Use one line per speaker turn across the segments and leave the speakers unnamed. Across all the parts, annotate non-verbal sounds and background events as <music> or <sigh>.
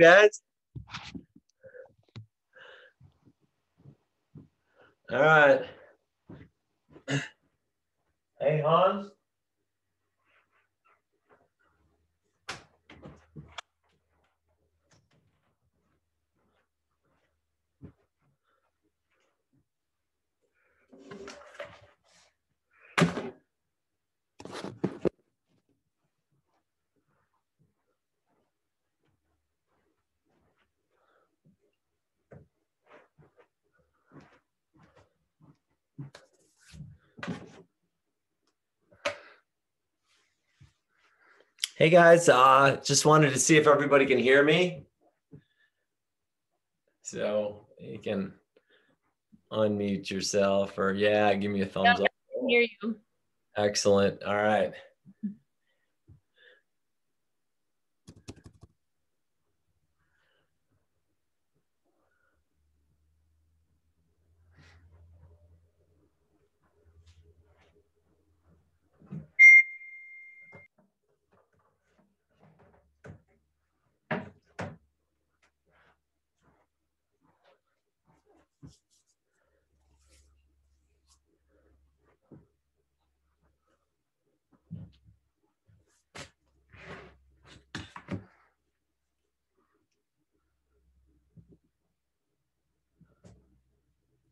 guys. All right. Hey, Hans. Hey guys, uh, just wanted to see if everybody can hear me. So you can unmute yourself or yeah, give me a thumbs
yeah,
up.
I can hear you.
Excellent. All right.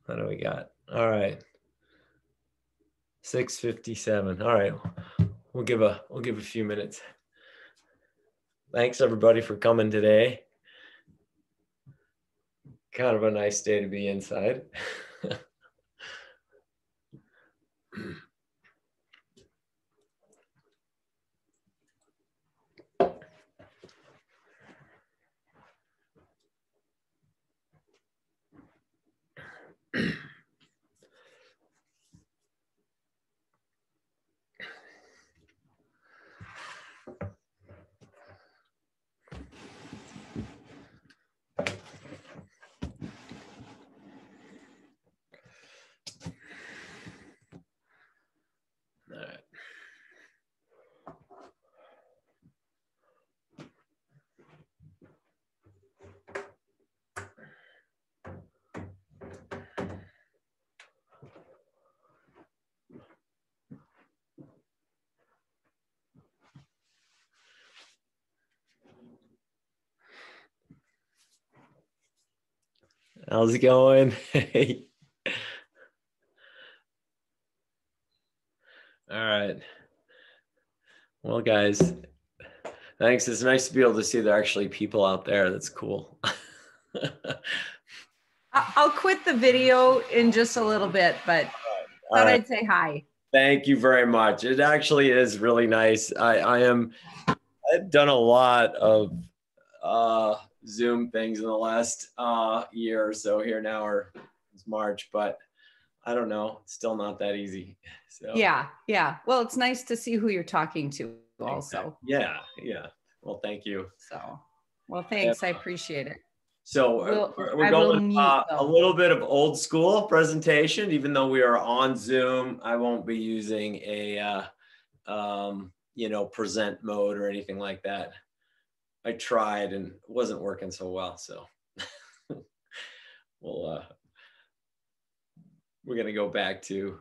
What do we got? All right. 657. All right. We'll give a we'll give a few minutes. Thanks everybody for coming today. Kind of a nice day to be inside. <laughs> How's it going? <laughs> Hey. All right. Well, guys, thanks. It's nice to be able to see there are actually people out there. That's cool. <laughs>
I'll quit the video in just a little bit, but thought
right.
I'd say hi.
Thank you very much. It actually is really nice. I, I am I've done a lot of uh, Zoom things in the last uh, year or so here now, or it's March, but I don't know. It's still not that easy. <laughs> So
Yeah, yeah. Well, it's nice to see who you're talking to also.
Yeah, yeah. Well, thank you.
So, well, thanks. I appreciate it.
So uh,
We'll-
we're, we're going
mute
uh, a little bit of old school presentation, even though we are on Zoom. I won't be using a, uh, um, you know, present mode or anything like that. I tried and it wasn't working so well. So <laughs> we'll, uh, we're going to go back to,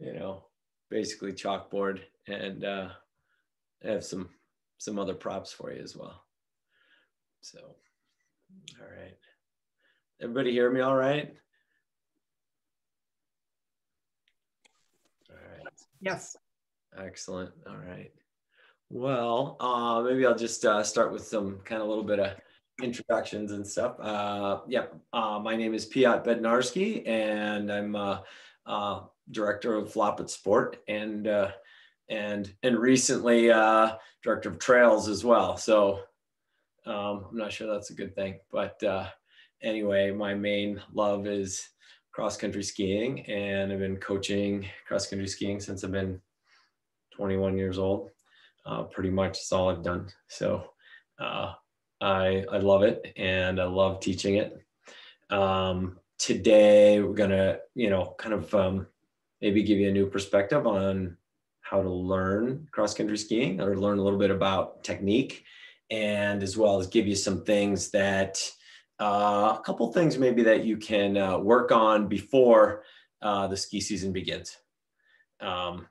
you know, basically chalkboard and uh, have some, some other props for you as well. So. All right. Everybody hear me all right? All right.
Yes.
Excellent. All right. Well, uh, maybe I'll just uh, start with some kind of little bit of introductions and stuff. Uh, yeah, uh, my name is Piotr Bednarski, and I'm uh, uh, director of Loppet Sport, and and and recently director of Trails as well. So um, I'm not sure that's a good thing, but anyway, my main love is cross country skiing, and I've been coaching cross country skiing since I've been 21 years old. Uh, pretty much that's all I've done. So uh, I I love it, and I love teaching it. Um, today we're gonna you know kind of um, maybe give you a new perspective on how to learn cross country skiing or learn a little bit about technique and as well as give you some things that uh, a couple things maybe that you can uh, work on before uh, the ski season begins. Um,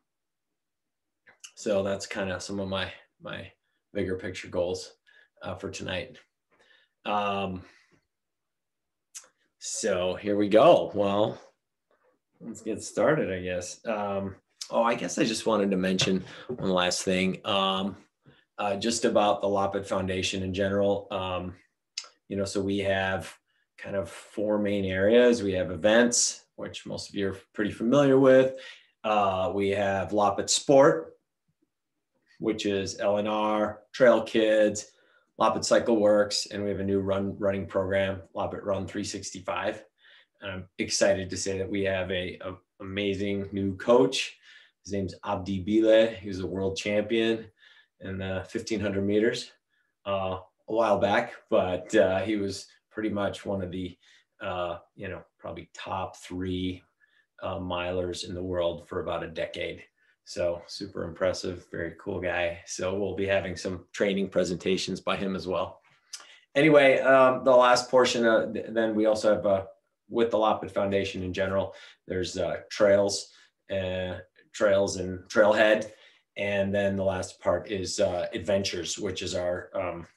so that's kind of some of my my bigger picture goals uh, for tonight. Um, so here we go. Well, let's get started, I guess. Um, oh, I guess I just wanted to mention one last thing, um, uh, just about the Loppet Foundation in general. Um, you know, so we have kind of four main areas. We have events, which most of you are pretty familiar with. Uh, we have Loppet Sport, which is LNR, Trail Kids, Loppet Cycle Works, and we have a new run running program, Loppet Run 365. And I'm excited to say that we have a, a amazing new coach. His name's Abdi Bile. He was a world champion in the 1500 meters uh, a while back, but uh, he was pretty much one of the, uh, you know, probably top three uh, milers in the world for about a decade. So super impressive, very cool guy. So we'll be having some training presentations by him as well. Anyway, um, the last portion, then we also have uh, with the Loppet Foundation in general, there's uh, trails, uh, trails and trailhead. And then the last part is uh, adventures, which is our um,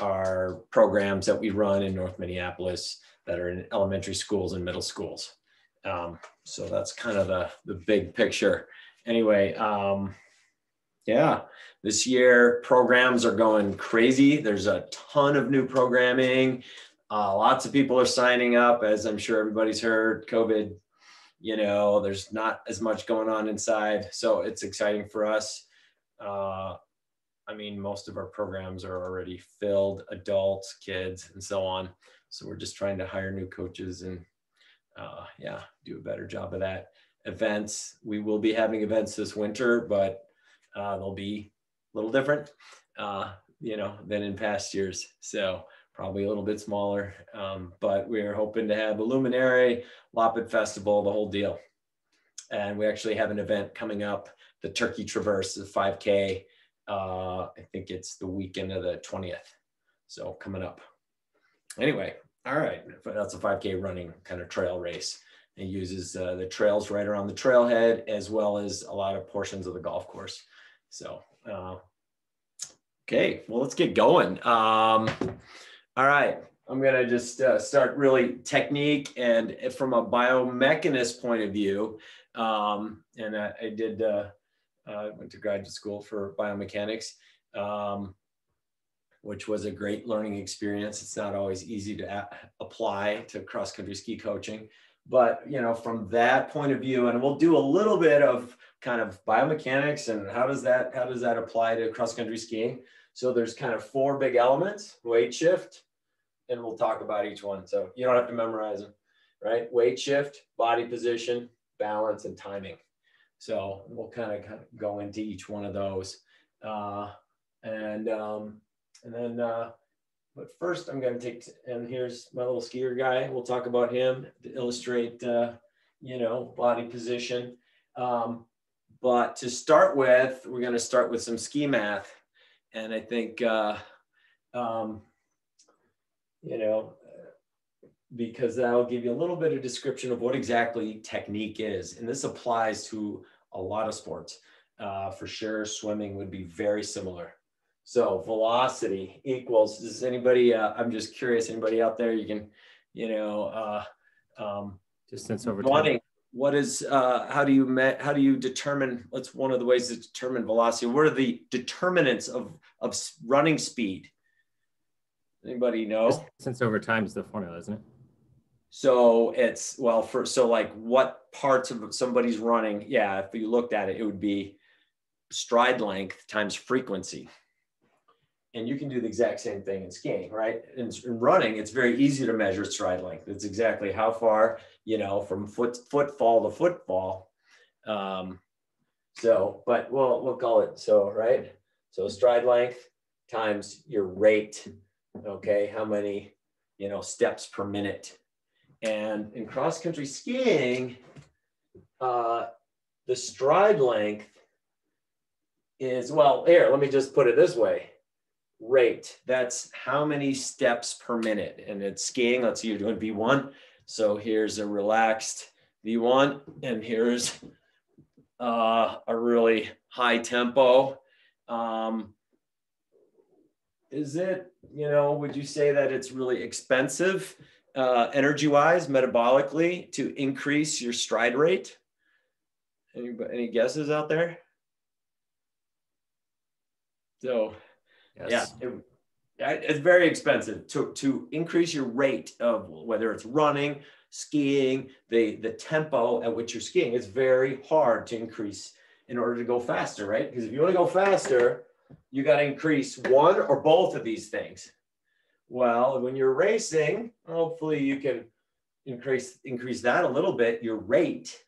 our programs that we run in North Minneapolis that are in elementary schools and middle schools. Um, so that's kind of the, the big picture anyway, um, yeah, this year programs are going crazy. There's a ton of new programming. Uh, lots of people are signing up, as I'm sure everybody's heard. COVID, you know, there's not as much going on inside, so it's exciting for us. Uh, I mean, most of our programs are already filled, adults, kids, and so on. So we're just trying to hire new coaches and, uh, yeah, do a better job of that events. We will be having events this winter, but uh, they'll be a little different, uh, you know, than in past years. So probably a little bit smaller, um, but we're hoping to have a luminary, Loppet Festival, the whole deal. And we actually have an event coming up, the Turkey Traverse, the 5K. Uh, I think it's the weekend of the 20th. So coming up. Anyway, all right, that's a 5K running kind of trail race. It uses uh, the trails right around the trailhead as well as a lot of portions of the golf course. So, uh, okay, well, let's get going. Um, all right, I'm gonna just uh, start really technique and from a biomechanist point of view. Um, and I, I did, uh, uh, went to graduate school for biomechanics. Um, which was a great learning experience. It's not always easy to apply to cross country ski coaching, but you know from that point of view and we'll do a little bit of kind of biomechanics and how does that how does that apply to cross country skiing? So there's kind of four big elements weight shift and we'll talk about each one. So you don't have to memorize them right? Weight shift body position balance and timing. So we'll kind of, kind of go into each one of those. Uh, and um, and then uh, but first, I'm going to take, and here's my little skier guy. We'll talk about him to illustrate, uh, you know, body position. Um, but to start with, we're going to start with some ski math. And I think, uh, um, you know, because that'll give you a little bit of description of what exactly technique is. And this applies to a lot of sports. Uh, for sure, swimming would be very similar. So velocity equals, does anybody, uh, I'm just curious, anybody out there, you can, you know, uh, um,
distance over time.
What is, uh, how do you met, how do you determine, what's one of the ways to determine velocity? What are the determinants of, of running speed? Anybody know?
Distance over time is the formula, isn't it?
So it's, well, for, so like what parts of somebody's running, yeah, if you looked at it, it would be stride length times frequency and you can do the exact same thing in skiing, right? In, in, running, it's very easy to measure stride length. It's exactly how far, you know, from foot footfall to footfall. Um, so, but we'll we'll call it so, right? So stride length times your rate. Okay, how many, you know, steps per minute? And in cross country skiing, uh, the stride length is well. Here, let me just put it this way rate. That's how many steps per minute. And it's skiing. Let's see, you're doing V1. So here's a relaxed V1, and here's uh, a really high tempo. Um, is it, you know, would you say that it's really expensive uh, energy wise, metabolically, to increase your stride rate? Any, any guesses out there? So, yes. yeah, it, it's very expensive to, to increase your rate of whether it's running, skiing, the, the tempo at which you're skiing. It's very hard to increase in order to go faster, right? Because if you want to go faster, you got to increase one or both of these things. Well, when you're racing, hopefully you can increase increase that a little bit, your rate,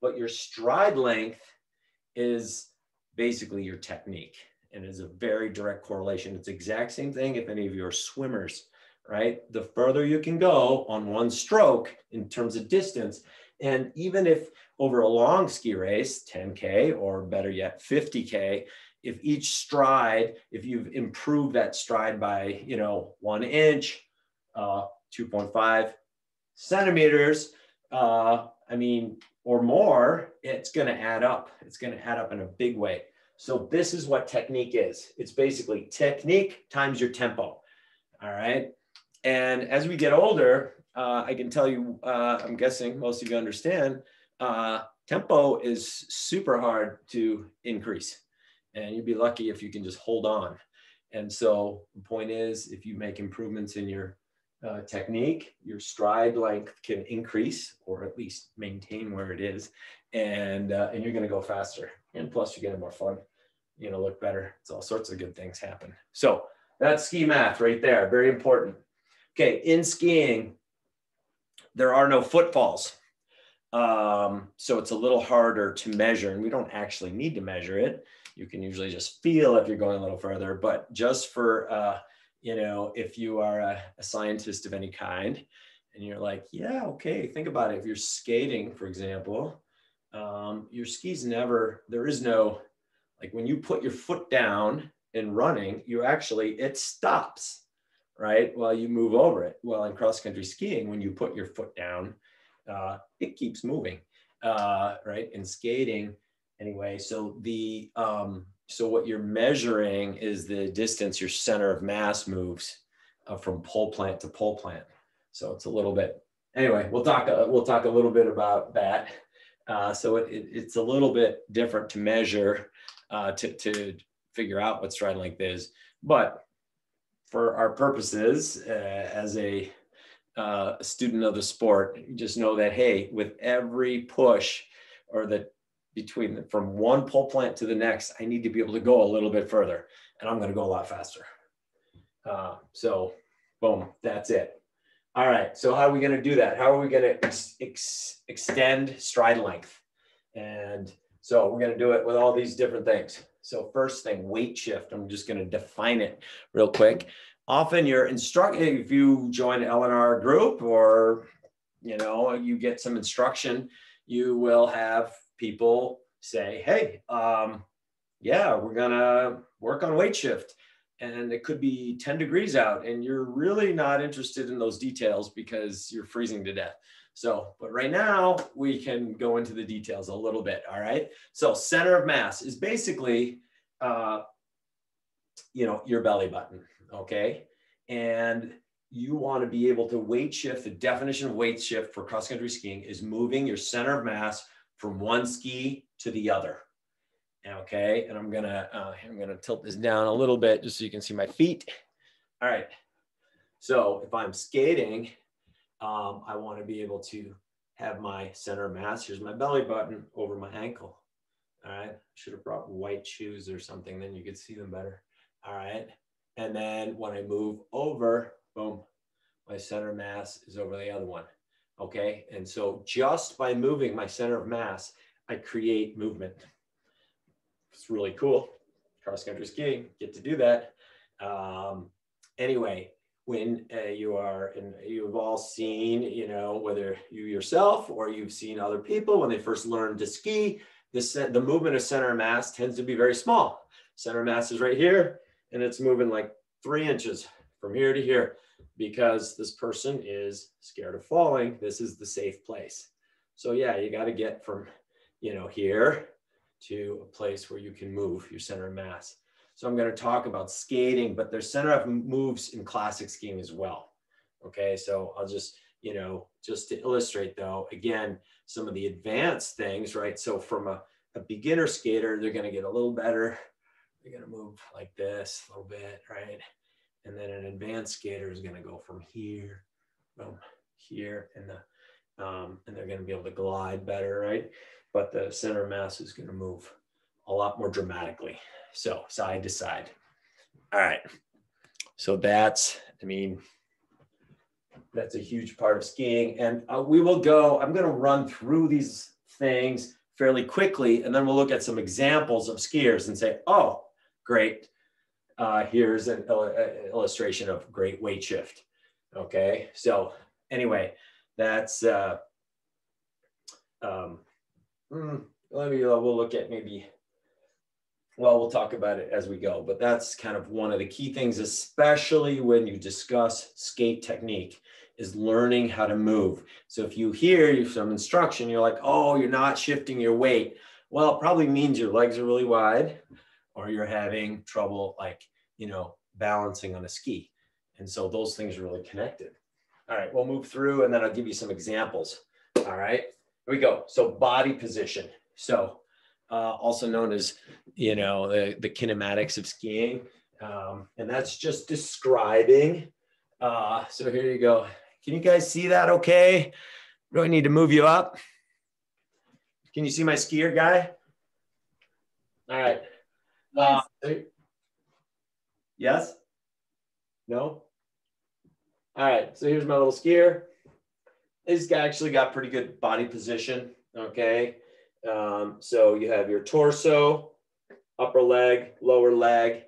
but your stride length is basically your technique and is a very direct correlation. It's exact same thing if any of you are swimmers, right? The further you can go on one stroke in terms of distance, and even if over a long ski race, 10K or better yet, 50K, if each stride, if you've improved that stride by, you know, one inch, uh, 2.5 centimeters, uh, I mean, or more, it's going to add up. It's going to add up in a big way. So this is what technique is. It's basically technique times your tempo. All right. And as we get older, uh, I can tell you, uh, I'm guessing most of you understand, uh, tempo is super hard to increase. And you'd be lucky if you can just hold on. And so the point is, if you make improvements in your uh, technique, your stride length can increase or at least maintain where it is, and uh, and you're going to go faster. And plus, you're getting more fun. You know, look better. It's all sorts of good things happen. So that's ski math right there. Very important. Okay, in skiing, there are no footfalls. Um, so it's a little harder to measure, and we don't actually need to measure it. You can usually just feel if you're going a little further, but just for, uh, you know, if you are a, a scientist of any kind, and you're like, yeah, okay, think about it. If you're skating, for example, um, your skis never, there is no, like when you put your foot down in running, you actually, it stops right? While you move over it. Well, in cross country skiing, when you put your foot down, uh, it keeps moving, uh, right? In skating, anyway. So the um, so what you're measuring is the distance your center of mass moves uh, from pole plant to pole plant. So it's a little bit. Anyway, we'll talk. Uh, we'll talk a little bit about that. Uh, so it, it, it's a little bit different to measure uh, to to figure out what stride length is, but for our purposes uh, as a uh, student of the sport, just know that, hey, with every push or the between the, from one pole plant to the next, I need to be able to go a little bit further and I'm going to go a lot faster. Uh, so boom, that's it. All right. So how are we going to do that? How are we going to ex ex extend stride length? And so we're going to do it with all these different things. So first thing, weight shift. I'm just going to define it real quick. Often you're instructing, if you join an LNR group or, you know, you get some instruction, you will have people say, hey, um, yeah, we're going to work on weight shift. And it could be 10 degrees out and you're really not interested in those details because you're freezing to death. So, but right now we can go into the details a little bit. All right. So center of mass is basically, uh, you know, your belly button. Okay. And you want to be able to weight shift. The definition of weight shift for cross country skiing is moving your center of mass from one ski to the other. Okay. And I'm to, uh, I'm to tilt this down a little bit just so you can see my feet. All right. So if I'm skating, um, I want to be able to have my center mass. Here's my belly button over my ankle. All right. Should have brought white shoes or something, then you could see them better. All right. And then when I move over, boom, my center mass is over the other one. Okay. And so just by moving my center of mass, I create movement. It's really cool. Cross country skiing, get to do that. Um, anyway, when uh, you are and you've all seen you know whether you yourself or you've seen other people when they first learn to ski the, the movement of center mass tends to be very small center mass is right here and it's moving like three inches from here to here because this person is scared of falling. This is the safe place. So yeah, you got to get from, you know, here to a place where you can move your center of mass. So I'm going to talk about skating, but there's center of moves in classic skiing as well. Okay, so I'll just, you know, just to illustrate though, again, some of the advanced things, right? So from a, a beginner skater, they're going to get a little better. They're going to move like this a little bit, right? And then an advanced skater is going to go from here, from here, and the, um, and they're going to be able to glide better, right? But the center mass is going to move a lot more dramatically. So side to side. All right. So that's, I mean, that's a huge part of skiing. And uh, we will go, I'm going to run through these things fairly quickly, and then we'll look at some examples of skiers and say, oh, great. Uh, here's an il illustration of great weight shift. Okay, so anyway, that's, uh, um, mm, let me, uh, we'll look at maybe, well, we'll talk about it as we go, but that's kind of one of the key things, especially when you discuss skate technique is learning how to move. So if you hear some instruction, you're like, oh, you're not shifting your weight. Well, it probably means your legs are really wide or you're having trouble like, you know, balancing on a ski. And so those things are really connected. All right, we'll move through and then I'll give you some examples. All right, here we go. So body position. So uh, also known as, you know, the, the kinematics of skiing. Um, and that's just describing. Uh, so here you go. Can you guys see that okay? Do I need to move you up? Can you see my skier guy? All right. Uh, yes? No? All right, so here's my little skier. Guy actually got pretty good body position, okay? Um, so you have your torso, upper leg, lower leg,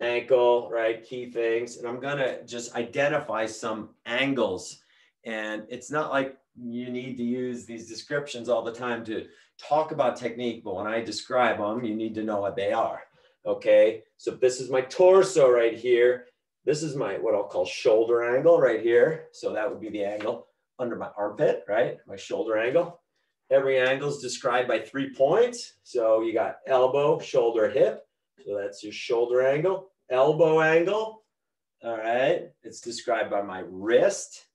ankle, right? Key things. And I'm going to just identify some angles. And it's not like you need to use these descriptions all the time to talk about technique, but when I describe them, you need to know what they are. Okay. So this is my torso right here. This is my what I'll call shoulder angle right here. So that would be the angle under my armpit, right? My shoulder angle. Every angle is described by three points. So you got elbow, shoulder, hip. So that's your shoulder angle, elbow angle. All right. It's described by my wrist,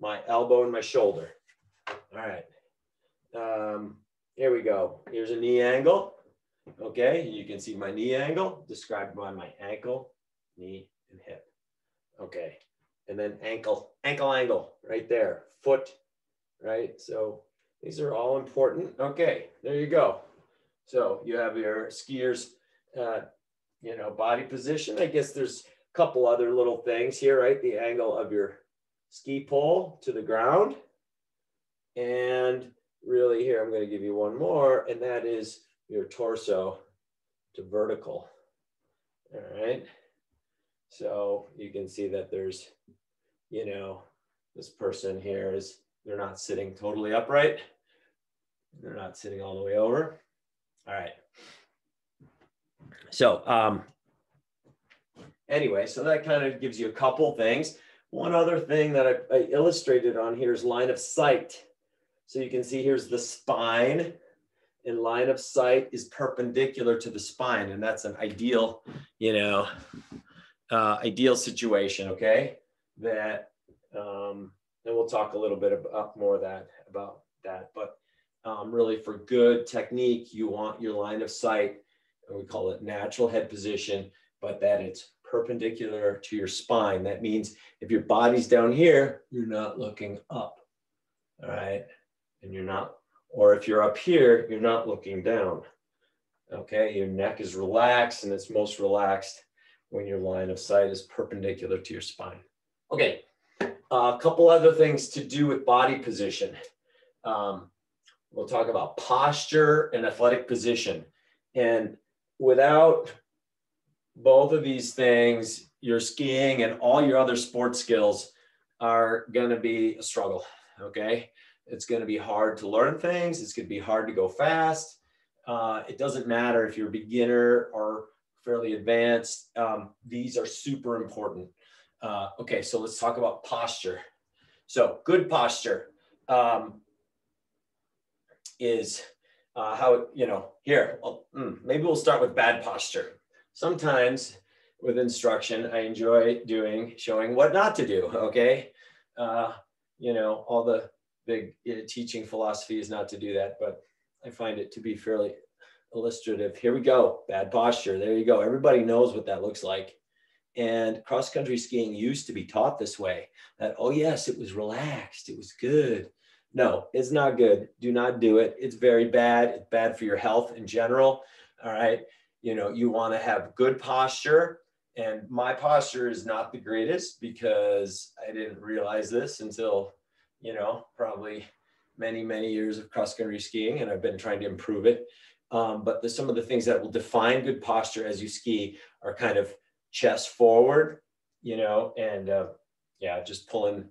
my elbow, and my shoulder. All right. Um, here we go. Here's a knee angle. Okay. You can see my knee angle described by my ankle, knee, and hip. Okay. And then ankle, ankle angle right there. Foot, right? So these are all important. Okay. There you go. So you have your skiers uh, you know, body position. I guess there's a couple other little things here, right? The angle of your ski pole to the ground. And really here, I'm going to give you one more, and that is your torso to vertical. All right. So you can see that there's, you know, this person here is, they're not sitting totally upright. They're not sitting all the way over. All right. So um, anyway, so that kind of gives you a couple things. One other thing that I, I illustrated on here is line of sight. So you can see here's the spine and line of sight is perpendicular to the spine. And that's an ideal, you know, uh, ideal situation, okay? That, um, and we'll talk a little bit about more of that, about that. But um, really for good technique, you want your line of sight we call it natural head position, but that it's perpendicular to your spine. That means if your body's down here, you're not looking up, all right? And you're not, or if you're up here, you're not looking down, okay? Your neck is relaxed and it's most relaxed when your line of sight is perpendicular to your spine. Okay, uh, a couple other things to do with body position. Um, we'll talk about posture and athletic position. And without both of these things, your skiing and all your other sports skills are going to be a struggle. Okay. It's going to be hard to learn things. It's going to be hard to go fast. Uh, it doesn't matter if you're a beginner or fairly advanced. Um, these are super important. Uh, okay, so let's talk about posture. So good posture um, is uh, how, you know, here, well, mm, maybe we'll start with bad posture. Sometimes with instruction, I enjoy doing, showing what not to do, okay? Uh, you know, all the big uh, teaching philosophy is not to do that, but I find it to be fairly illustrative. Here we go, bad posture. There you go. Everybody knows what that looks like. And cross country skiing used to be taught this way that, oh, yes, it was relaxed, it was good. No, it's not good. Do not do it. It's very bad. It's bad for your health in general. All right. You know, you want to have good posture. And my posture is not the greatest because I didn't realize this until, you know, probably many, many years of cross country skiing. And I've been trying to improve it. Um, but the, some of the things that will define good posture as you ski are kind of chest forward, you know, and uh, yeah, just pulling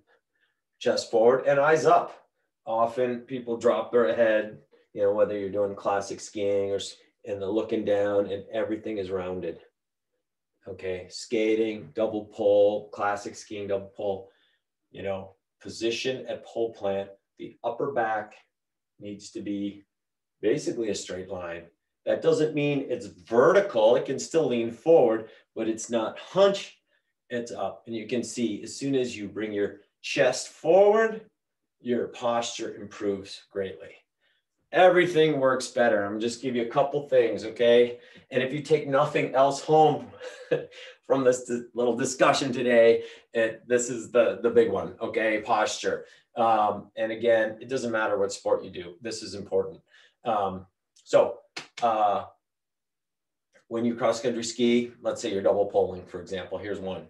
chest forward and eyes up. Often people drop their head, you know, whether you're doing classic skiing or and the looking down and everything is rounded. Okay, skating, double pull, classic skiing, double pull, you know, position at pole plant, the upper back needs to be basically a straight line. That doesn't mean it's vertical. It can still lean forward, but it's not hunch, it's up. And you can see as soon as you bring your chest forward, your posture improves greatly. Everything works better. I'm just give you a couple things, okay? And if you take nothing else home <laughs> from this little discussion today, it, this is the, the big one, okay? Posture. Um, and again, it doesn't matter what sport you do. This is important. Um, so uh, when you cross country ski, let's say you're double pulling, for example, here's one.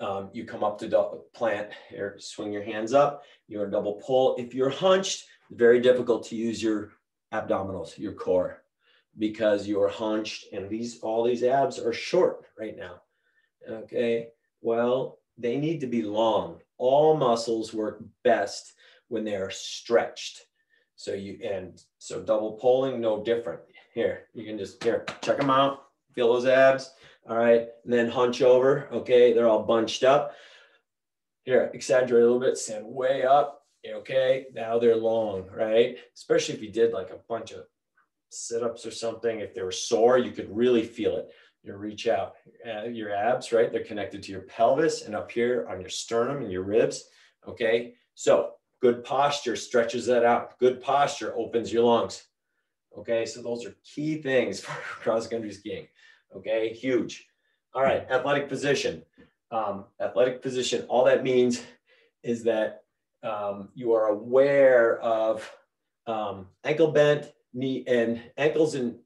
Um, you come up to plant here, swing your hands up, you're a double pull. If you're hunched, it's very difficult to use your abdominals, your core, because you're hunched and these all these abs are short right now. Okay, well, they need to be long. All muscles work best when they are stretched. So you, and so double pulling, no different. Here, you can just, here, check them out, feel those abs. All right, and then hunch over. Okay, they're all bunched up. Here, exaggerate a little bit, stand way up. Okay, now they're long, right? Especially if you did like a bunch of sit-ups or something. If they were sore, you could really feel it. You reach out, uh, your abs, right? They're connected to your pelvis and up here on your sternum and your ribs. Okay, so Good posture stretches that out. Good posture opens your lungs. Okay, so those are key things <laughs> for cross country skiing. Okay, huge. All right, athletic position. Um, athletic position, all that means is that um, you are aware of um, ankle bent, knee, and ankles and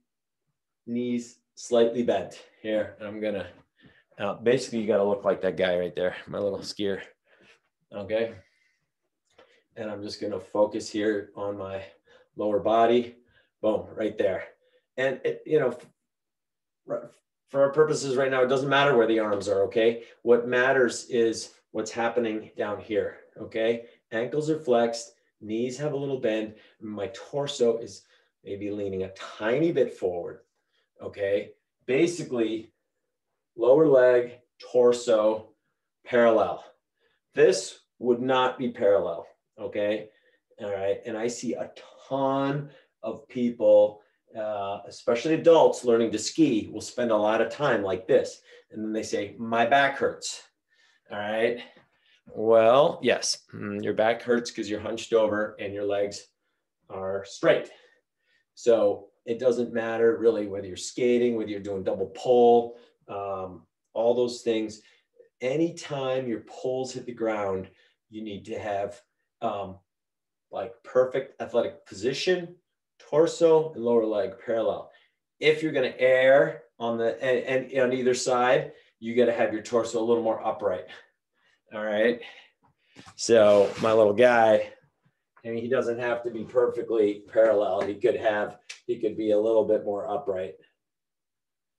knees slightly bent. Here, I'm gonna, uh, basically you gotta look like that guy right there, my little skier. Okay. And I'm just gonna focus here on my lower body. Boom, right there. And it, you know, for our purposes right now, it doesn't matter where the arms are, okay? What matters is what's happening down here, okay? Ankles are flexed, knees have a little bend, my torso is maybe leaning a tiny bit forward, okay? Basically, lower leg, torso, parallel. This would not be parallel. Okay. All right. And I see a ton of people, uh, especially adults learning to ski, will spend a lot of time like this. And then they say, My back hurts. All right. Well, yes, mm, your back hurts because you're hunched over and your legs are straight. So it doesn't matter really whether you're skating, whether you're doing double pull, um, all those things. Anytime your poles hit the ground, you need to have um, like perfect athletic position, torso and lower leg parallel. If you're going to err on the and, and on either side, you got to have your torso a little more upright. <laughs> All right. So my little guy, I mean, he doesn't have to be perfectly parallel. He could have, he could be a little bit more upright.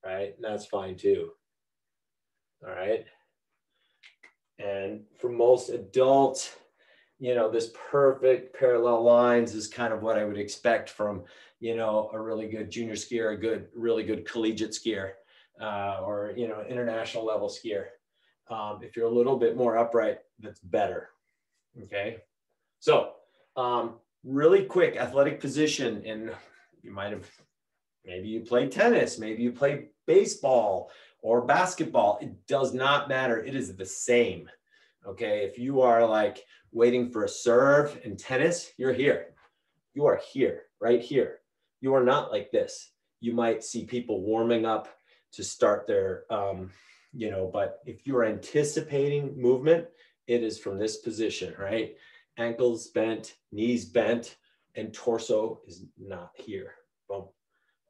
Right. And that's fine too. All right. And for most adults, you know, this perfect parallel lines is kind of what I would expect from, you know, a really good junior skier, a good, really good collegiate skier. uh, or you know international level skier. Um, if you're a little bit more upright, that's better. Okay, so um, really quick athletic position, and you might have maybe you play tennis, maybe you play baseball or basketball. It does not matter. It is the same. Okay, if you are like waiting for a serve in tennis, you're here. You are here, right here. You are not like this. You might see people warming up to start their, um, you know, but if you're anticipating movement, it is from this position, right? Ankles bent, knees bent, and torso is not here. Boom.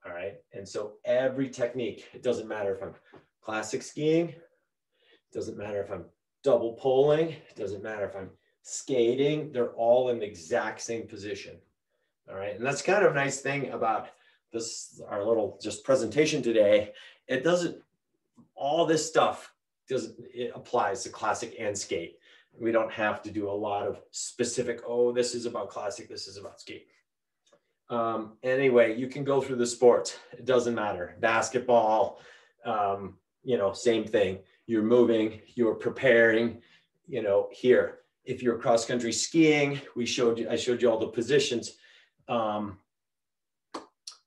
All right. And so every technique, it doesn't matter if I'm classic skiing, it doesn't matter if I'm double poling, it doesn't matter if I'm skating, they're all in the exact same position. All right. And that's kind of a nice thing about this, our little just presentation today. It doesn't, all this stuff doesn't, it applies to classic and skate. We don't have to do a lot of specific, oh, this is about classic, this is about skate. Um, anyway, you can go through the sports. It doesn't matter. Basketball, um, you know, same thing. You're moving, you're preparing, you know, here. If you're cross country skiing, we showed you, I showed you all the positions. Um,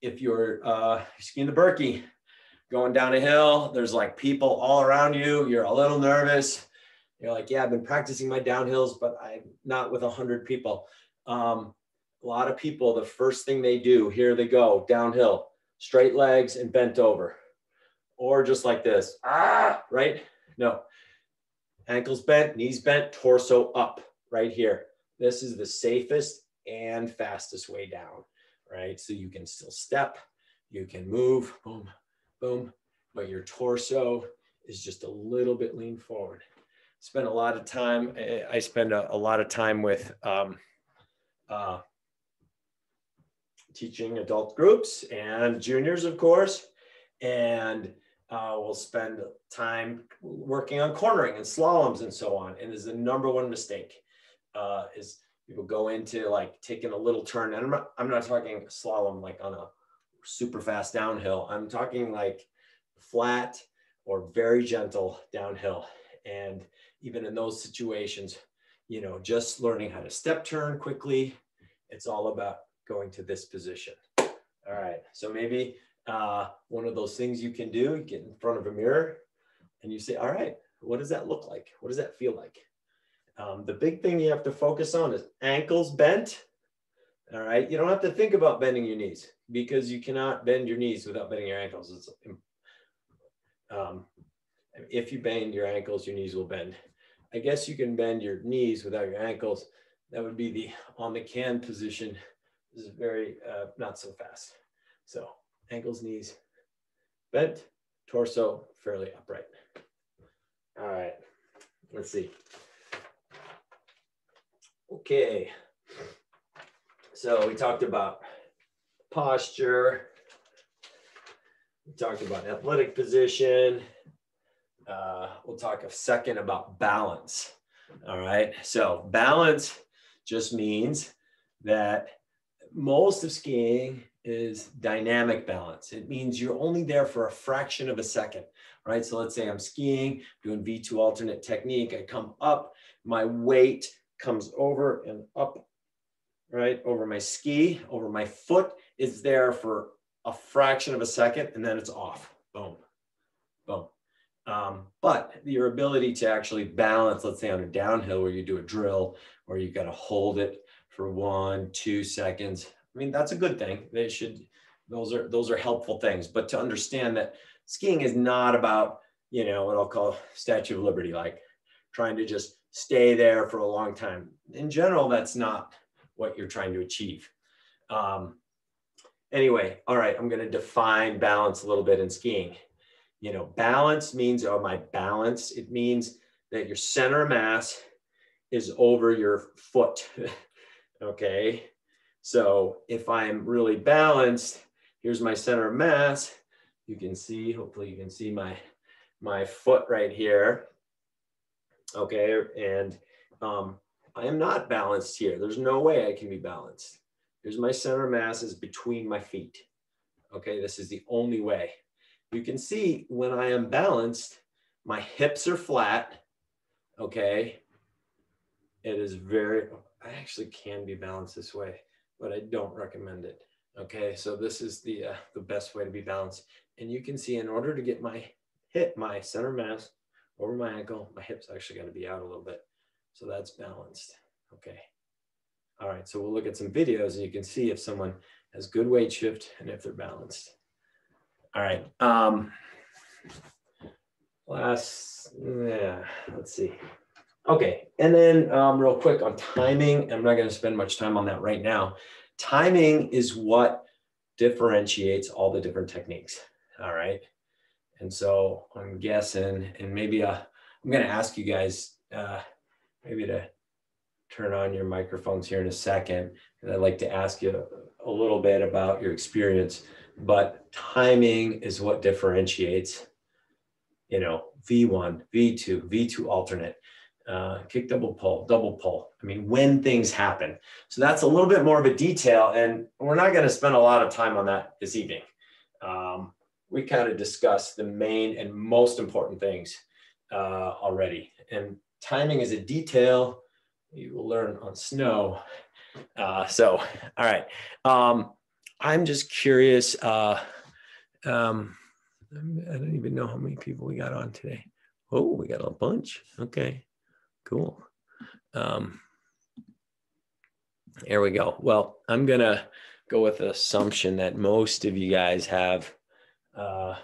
if you're uh, skiing the Birkie, going down a hill, there's like people all around you. You're a little nervous. You're like, yeah, I've been practicing my downhills, but I'm not with a hundred people. Um, a lot of people, the first thing they do, here they go, downhill, straight legs and bent over. Or just like this, ah, right? No. Ankles bent, knees bent, torso up right here. This is the safest and fastest way down, right? So you can still step, you can move, boom, boom, but your torso is just a little bit lean forward. Spend a lot of time, I spend a, a lot of time with um, uh, teaching adult groups and juniors, of course, and uh, we'll spend time working on cornering and slaloms and so on. And is the number one mistake uh, is people go into like taking a little turn. And I'm not, I'm not talking slalom like on a super fast downhill. I'm talking like flat or very gentle downhill. And even in those situations, you know, just learning how to step turn quickly. It's all about going to this position. All right, so maybe uh, one of those things you can do, get in front of a mirror and you say, all right, what does that look like? What does that feel like? Um, the big thing you have to focus on is ankles bent. All right, you don't have to think about bending your knees because you cannot bend your knees without bending your ankles. It's, um, if you bend your ankles, your knees will bend. I guess you can bend your knees without your ankles. That would be the on the can position. This is very uh, not so fast. So ankles, knees, bent, torso fairly upright. All right, let's see. Okay, so we talked about posture. We talked about athletic position. Uh, we'll talk a second about balance. All right, so balance just means that most of skiing is dynamic balance. It means you're only there for a fraction of a second, right? So let's say I'm skiing, doing V2 alternate technique. I come up, my weight comes over and up, right? Over my ski, over my foot is there for a fraction of a second and then it's off. Boom, boom. Um, but your ability to actually balance, let's say on a downhill where you do a drill, where you got to hold it for one, two seconds, I mean, that's a good thing. They should, those are, those are helpful things. But to understand that skiing is not about, you know, what I'll call Statue of Liberty, like trying to just stay there for a long time. In general, that's not what you're trying to achieve. Um, anyway, all right, I'm going to define balance a little bit in skiing. You know, balance means, oh, my balance, it means that your center mass is over your foot. <laughs> okay. So if I'm really balanced, here's my center of mass. You can see, hopefully you can see my, my foot right here. Okay, and um, I am not balanced here. There's no way I can be balanced. Here's my center of mass is between my feet. Okay, this is the only way. you can see when I am balanced, my hips are flat, okay? It is very, I actually can be balanced this way, but I don't recommend it. Okay, so this is the, uh, the best way to be balanced. And you can see in order to get my hip, my center mass over my ankle, my hips actually got to be out a little bit. So that's balanced. Okay. All right, so we'll look at some videos and you can see if someone has good weight shift and if they're balanced. All right. Um, last, yeah, let's see. Okay, and then um, real quick on timing, I'm not going to spend much time on that right now. Timing is what differentiates all the different techniques. All right. And so I'm guessing, and maybe uh, I'm going to ask you guys uh, maybe to turn on your microphones here in a second. And I'd like to ask you a little bit about your experience, but timing is what differentiates, you know, V1, V2, V2 alternate, uh, kick double pull, double pull. I mean, when things happen. So that's a little bit more of a detail, and we're not going to spend a lot of time on that this evening. Um, we kind of discussed the main and most important things uh, already. And timing is a detail you will learn on snow. Uh, so, all right. Um, I'm just curious. Uh, um, I don't even know how many people we got on today. Oh, we got a bunch. Okay, cool. Um, there we go. Well, I'm going to go with the assumption that most of you guys have, uh,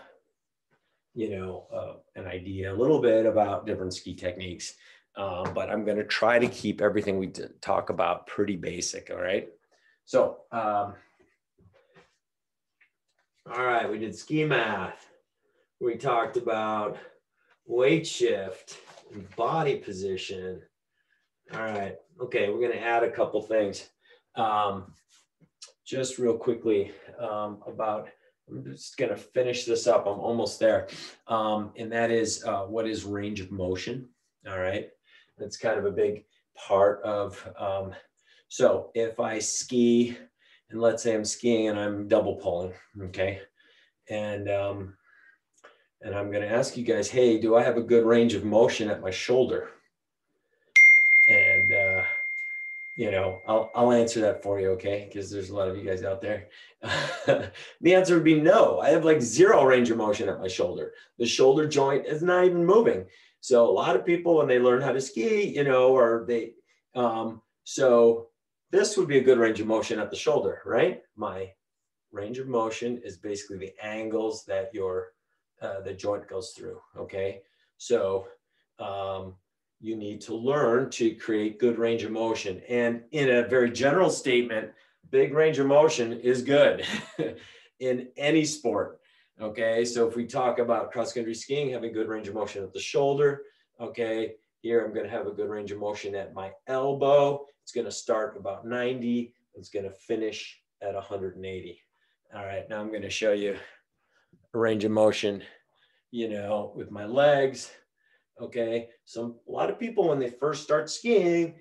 you know, uh, an idea a little bit about different ski techniques. Um, but I'm going to try to keep everything we talk about pretty basic. All right. So, um, all right, we did ski math. We talked about weight shift body position. All right. Okay, we're going to add a couple things. Um, just real quickly um, about, I'm just going to finish this up. I'm almost there. Um, and that is uh, what is range of motion. All right. That's kind of a big part of. Um, so if I ski, and let's say I'm skiing and I'm double pulling, okay, and um, and I'm going to ask you guys, hey, do I have a good range of motion at my shoulder? And uh, you know, I'll I'll answer that for you, okay? Because there's a lot of you guys out there. <laughs> the answer would be no. I have like zero range of motion at my shoulder. The shoulder joint is not even moving. So a lot of people, when they learn how to ski, you know, or they, um, so this would be a good range of motion at the shoulder, right? My range of motion is basically the angles that your, uh, the joint goes through, okay? So um, you need to learn to create good range of motion. And in a very general statement, big range of motion is good <laughs> in any sport. Okay, so if we talk about cross country skiing, having good range of motion at the shoulder, okay, here I'm gonna have a good range of motion at my elbow. It's gonna start about 90, it's gonna finish at 180. All right, now I'm gonna show you range of motion, you know, with my legs, okay? So a lot of people when they first start skiing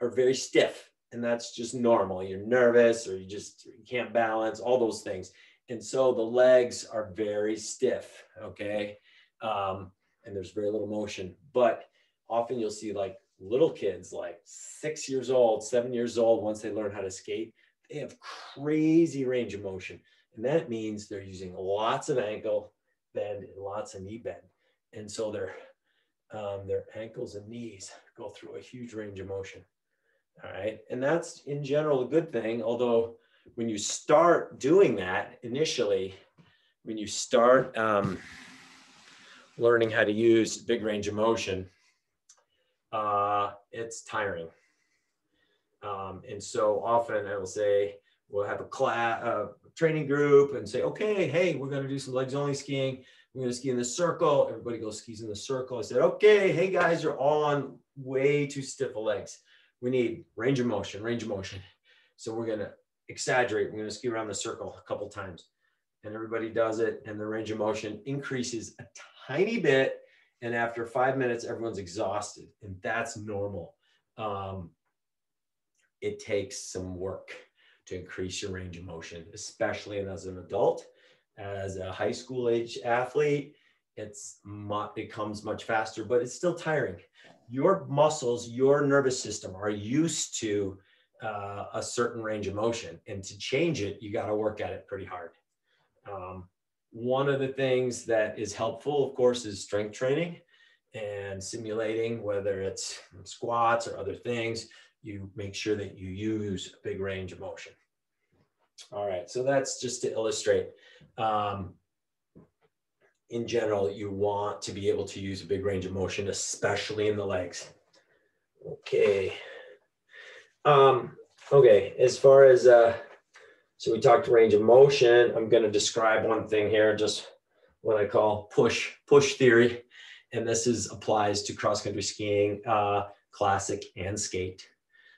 are very stiff and that's just normal. You're nervous or you just you can't balance, all those things. And so the legs are very stiff, okay? Um, and there's very little motion. But often you'll see like little kids, like six years old, seven years old, once they learn how to skate, they have crazy range of motion. And that means they're using lots of ankle bend and lots of knee bend. And so their, um, their ankles and knees go through a huge range of motion. All right. And that's in general a good thing, although when you start doing that initially, when you start um, learning how to use big range of motion, uh, it's tiring. Um, and so often I will say, we'll have a class, a training group and say, okay, hey, we're going to do some legs only skiing. We're going to ski in the circle. Everybody goes skis in the circle. I said, okay, hey guys, you're all on way too stiff of legs. We need range of motion, range of motion. So we're going to exaggerate. We're going to ski around the circle a couple times. And everybody does it, and the range of motion increases a tiny bit. And after five minutes, everyone's exhausted, and that's normal. Um, it takes some work to increase your range of motion, especially as an adult. as a high school age athlete, it's it comes much faster, but it's still tiring. Your muscles, your nervous system are used to uh, a certain range of motion, and to change it, you got to work at it pretty hard. Um, one of the things that is helpful, of course, is strength training and simulating, whether it's squats or other things. You make sure that you use a big range of motion. All right, so that's just to illustrate. Um, in general, you want to be able to use a big range of motion, especially in the legs. Okay. Um, okay, as far as, uh, so we talked range of motion. I'm going to describe one thing here, just what I call push, push theory. And this is applies to cross country skiing, uh, classic and skate.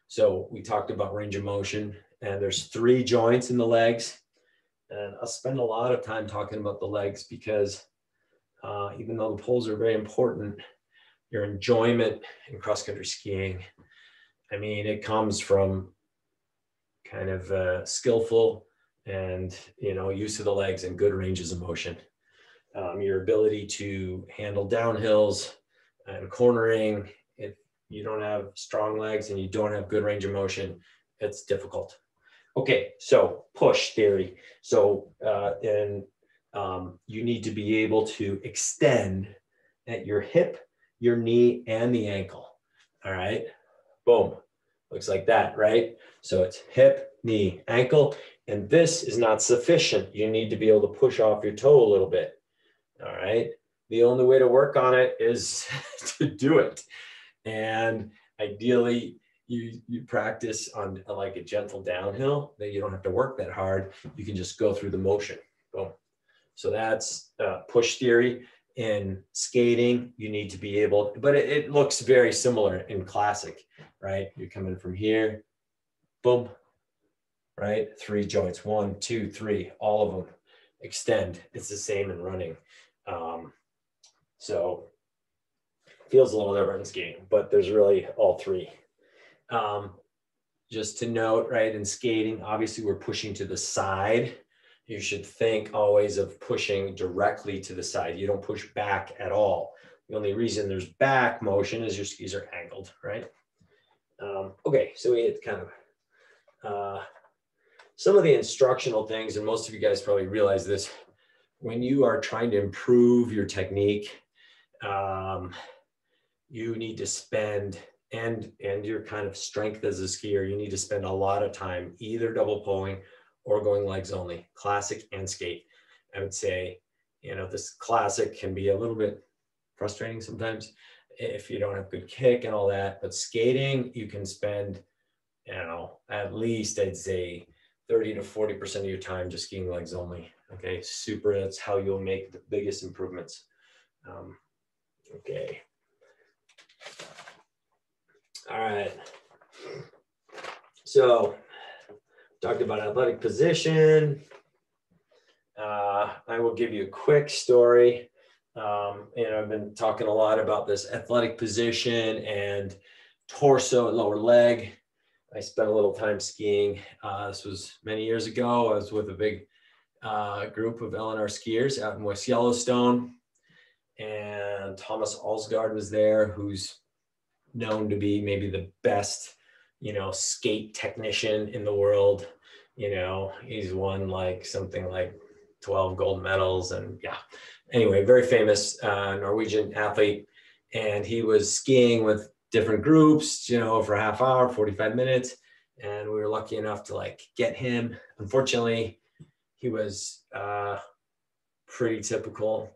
So we talked about range of motion and there's three joints in the legs. And I'll spend a lot of time talking about the legs because uh, even though the poles are very important, your enjoyment in cross country skiing, I mean, it comes from kind of uh, skillful and you know use of the legs and good ranges of motion. Um, your ability to handle downhills and cornering. You don't have strong legs and you don't have good range of motion, it's difficult. Okay, so push theory. So uh, and um, you need to be able to extend at your hip, your knee, and the ankle. All right, boom, looks like that, right? So it's hip, knee, ankle, and this is not sufficient. You need to be able to push off your toe a little bit. All right, the only way to work on it is <laughs> to do it, and ideally you you practice on like a gentle downhill that you don't have to work that hard. You can just go through the motion. Boom. So that's uh, push theory. In skating, you need to be able, but it, it looks very similar in classic, right? You're coming from here, boom, right? Three joints, one, two, three, all of them extend. It's the same in running. Um, so feels a little different in skating, but there's really all three. Um, just to note, right, in skating, obviously we're pushing to the side. You should think always of pushing directly to the side. You don't push back at all. The only reason there's back motion is your skis are angled, right? Um, okay, so we had kind of uh, some of the instructional things, and most of you guys probably realize this. When you are trying to improve your technique, um, you need to spend and and your kind of strength as a skier, you need to spend a lot of time either double pulling or going legs only, classic and skate. I would say, you know, this classic can be a little bit frustrating sometimes if you don't have good kick and all that. But skating, you can spend, you know, at least I'd say 30 to 40% of your time just skiing legs only. Okay, super. That's how you'll make the biggest improvements. Um, okay. All right. So, talked about athletic position. Uh, I will give you a quick story. Um, and I've been talking a lot about this athletic position and torso and lower leg. I spent a little time skiing. Uh, this was many years ago. I was with a big uh, group of LNR skiers out in West Yellowstone. And Thomas Alsgaard was there, who's known to be maybe the best, you know, skate technician in the world. You know, he's won like something like 12 gold medals and yeah. Anyway, very famous uh, Norwegian athlete. And he was skiing with different groups, you know, for a half hour, 45 minutes. And we were lucky enough to like get him. Unfortunately, he was uh, pretty typical,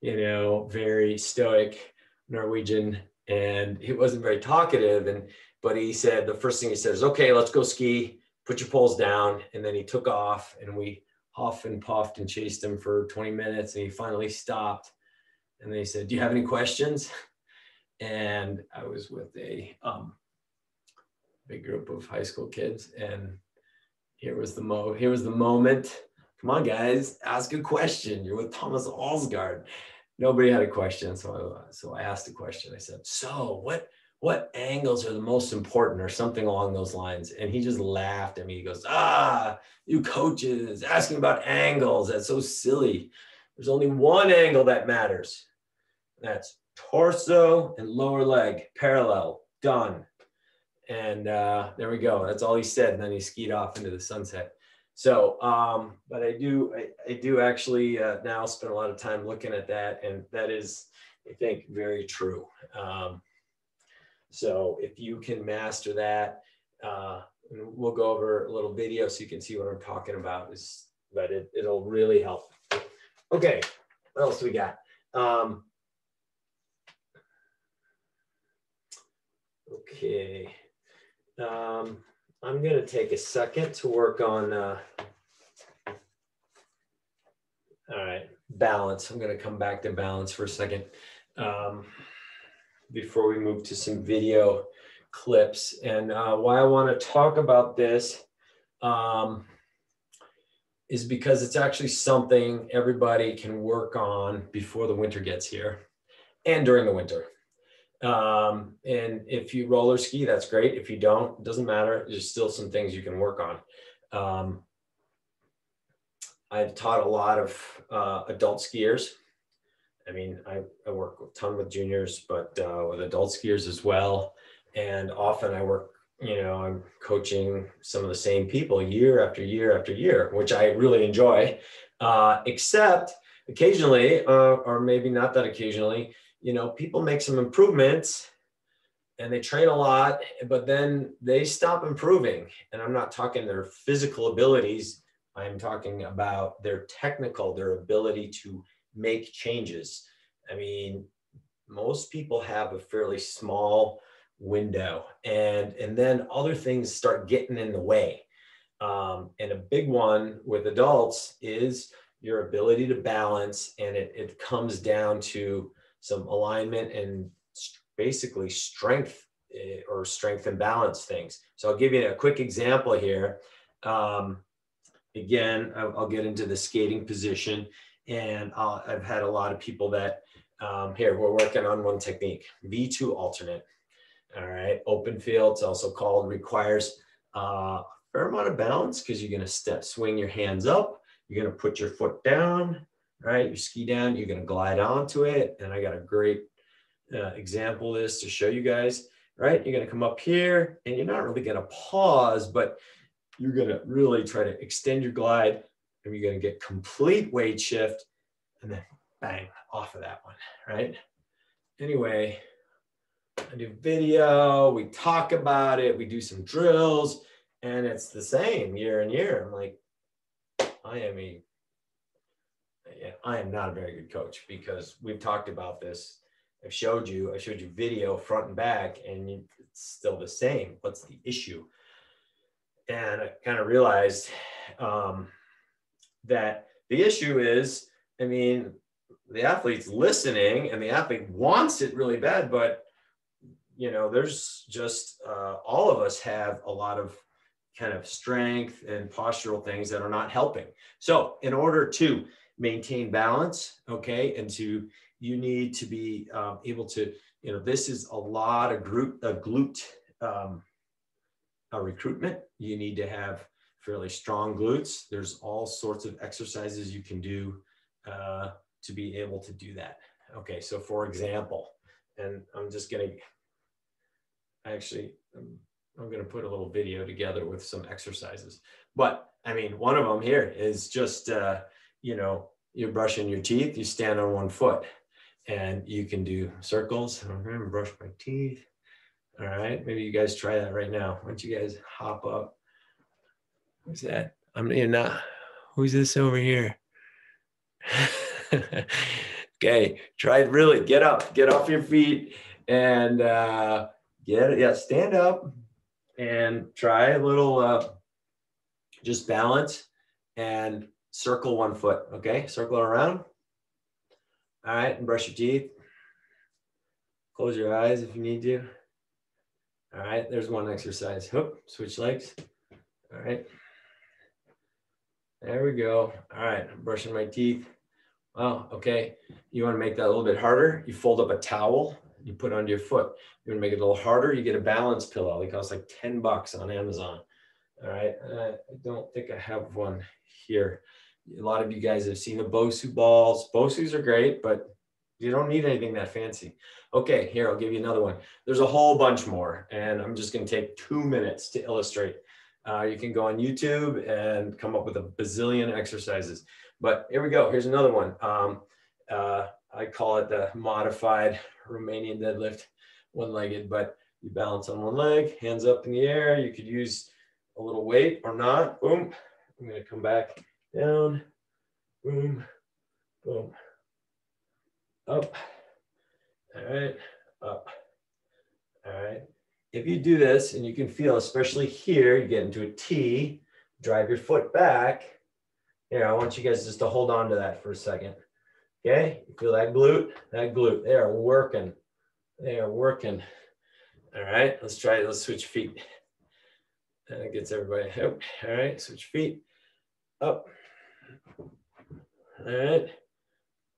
you know, very stoic Norwegian and he wasn't very talkative and but he said the first thing he said is okay let's go ski put your poles down and then he took off and we huffed and puffed and chased him for 20 minutes and he finally stopped. And they said do you have any questions? <laughs> And i was with a um, big group of high school kids and here was the mo here was the moment. Come on guys ask a question. You're with thomas alsgaard nobody had a question. So, I, so I asked a question. I said, so what, what angles are the most important or something along those lines. And he just laughed at me. He goes, ah, you coaches asking about angles. That's so silly. There's only one angle that matters. That's torso and lower leg parallel, done. And uh, there we go. That's all he said. And then he skied off into the sunset. So, um, but I do, I, I do actually uh, now spend a lot of time looking at that. And that is, I think, very true. Um, so if you can master that, uh, we'll go over a little video so you can see what I'm talking about. Is but it, it'll really help. Okay, what else we got? Um, okay, um, I'm gonna take a second to work on. Uh, all right, balance. I'm gonna come back to balance for a second. Um, before we move to some video clips. And uh, why I want to talk about this um, is because it's actually something everybody can work on before the winter gets here and during the winter. Um, and if you roller ski, that's great. If you don't, it doesn't matter. There's still some things you can work on. Um, I've taught a lot of uh, adult skiers I mean, I, I work a ton with juniors, but uh, with adult skiers as well. And often I work, you know, I'm coaching some of the same people year after year after year, which I really enjoy. Uh, except occasionally, uh, or maybe not that occasionally, you know, people make some improvements and they train a lot, but then they stop improving. And I'm not talking their physical abilities, I'm talking about their technical, their ability to make changes. I mean, most people have a fairly small window and and then other things start getting in the way um, and a big one with adults is your ability to balance and it, it comes down to some alignment and basically strength eh, or strength and balance things so i'll give you a quick example here um, again I'll, get into the skating position and uh, I've had a lot of people that um, here we're working on one technique, V2 alternate. All right, open field, it's also called, requires uh, a fair amount of balance because you're gonna step, swing your hands up, you're gonna put your foot down, right? You ski down, you're gonna glide onto it. And I got a great uh, example of this to show you guys, right? You're gonna come up here and you're not really gonna pause, but you're gonna really try to extend your glide and you're going to get complete weight shift and then bang off of that one, right? Anyway, I do video, we talk about it, we do some drills, and it's the same year and year. I'm like, I am a, I am not a very good coach because we've talked about this. I've showed you, I showed you video front and back, and it's still the same. What's the issue? And I kind of realized um, that the issue is, I mean, the athlete's listening and the athlete wants it really bad, but you know, there's just uh, all of us have a lot of kind of strength and postural things that are not helping. So, in order to maintain balance, okay, and to you need to be um, able to, you know, this is a lot of group, a glute um, recruitment. You need to have fairly strong glutes. There's all sorts of exercises you can do uh, to be able to do that. Okay, so for example, and I'm just gonna, actually, I'm, I'm gonna put a little video together with some exercises. But I mean, one of them here is just, uh, you know, you're brushing your teeth, you stand on one foot and you can do circles. I'm gonna brush my teeth. All right, maybe you guys try that right now. Why don't you guys hop up Who's that? I'm you're not. Who's this over here? <laughs> okay, try really get up, get off your feet, and uh, get yeah, stand up and try a little uh, just balance and circle one foot. Okay, circle around. All right, and brush your teeth. Close your eyes if you need to. All right, there's one exercise. Hoop, switch legs. All right. There we go. All right, I'm brushing my teeth. Wow, okay. You want to make that a little bit harder? You fold up a towel you put onto your foot. You want to make it a little harder, you get a balance pillow. They cost like 10 bucks on Amazon. All right. Uh, I don't think I have one here. A lot of you guys have seen the Bosu balls. Bosus are great, but you don't need anything that fancy. Okay, here, I'll give you another one. There's a whole bunch more, and I'm just gonna take two minutes to illustrate. Uh, you can go on YouTube and come up with a bazillion exercises. But here we go, here's another one. Um, uh, I call it the modified Romanian deadlift, one-legged, but you balance on one leg, hands up in the air. You could use a little weight or not, boom. I'm gonna come back down, boom, boom up, all right, up, all right. If you do this and you can feel, especially here, you get into a T, drive your foot back. Here, I want you guys just to hold on to that for a second. Okay, you feel that glute, that glute, they are working. They are working. All right, let's try it. Let's switch feet. That gets everybody up. All right, switch feet. Up. All right,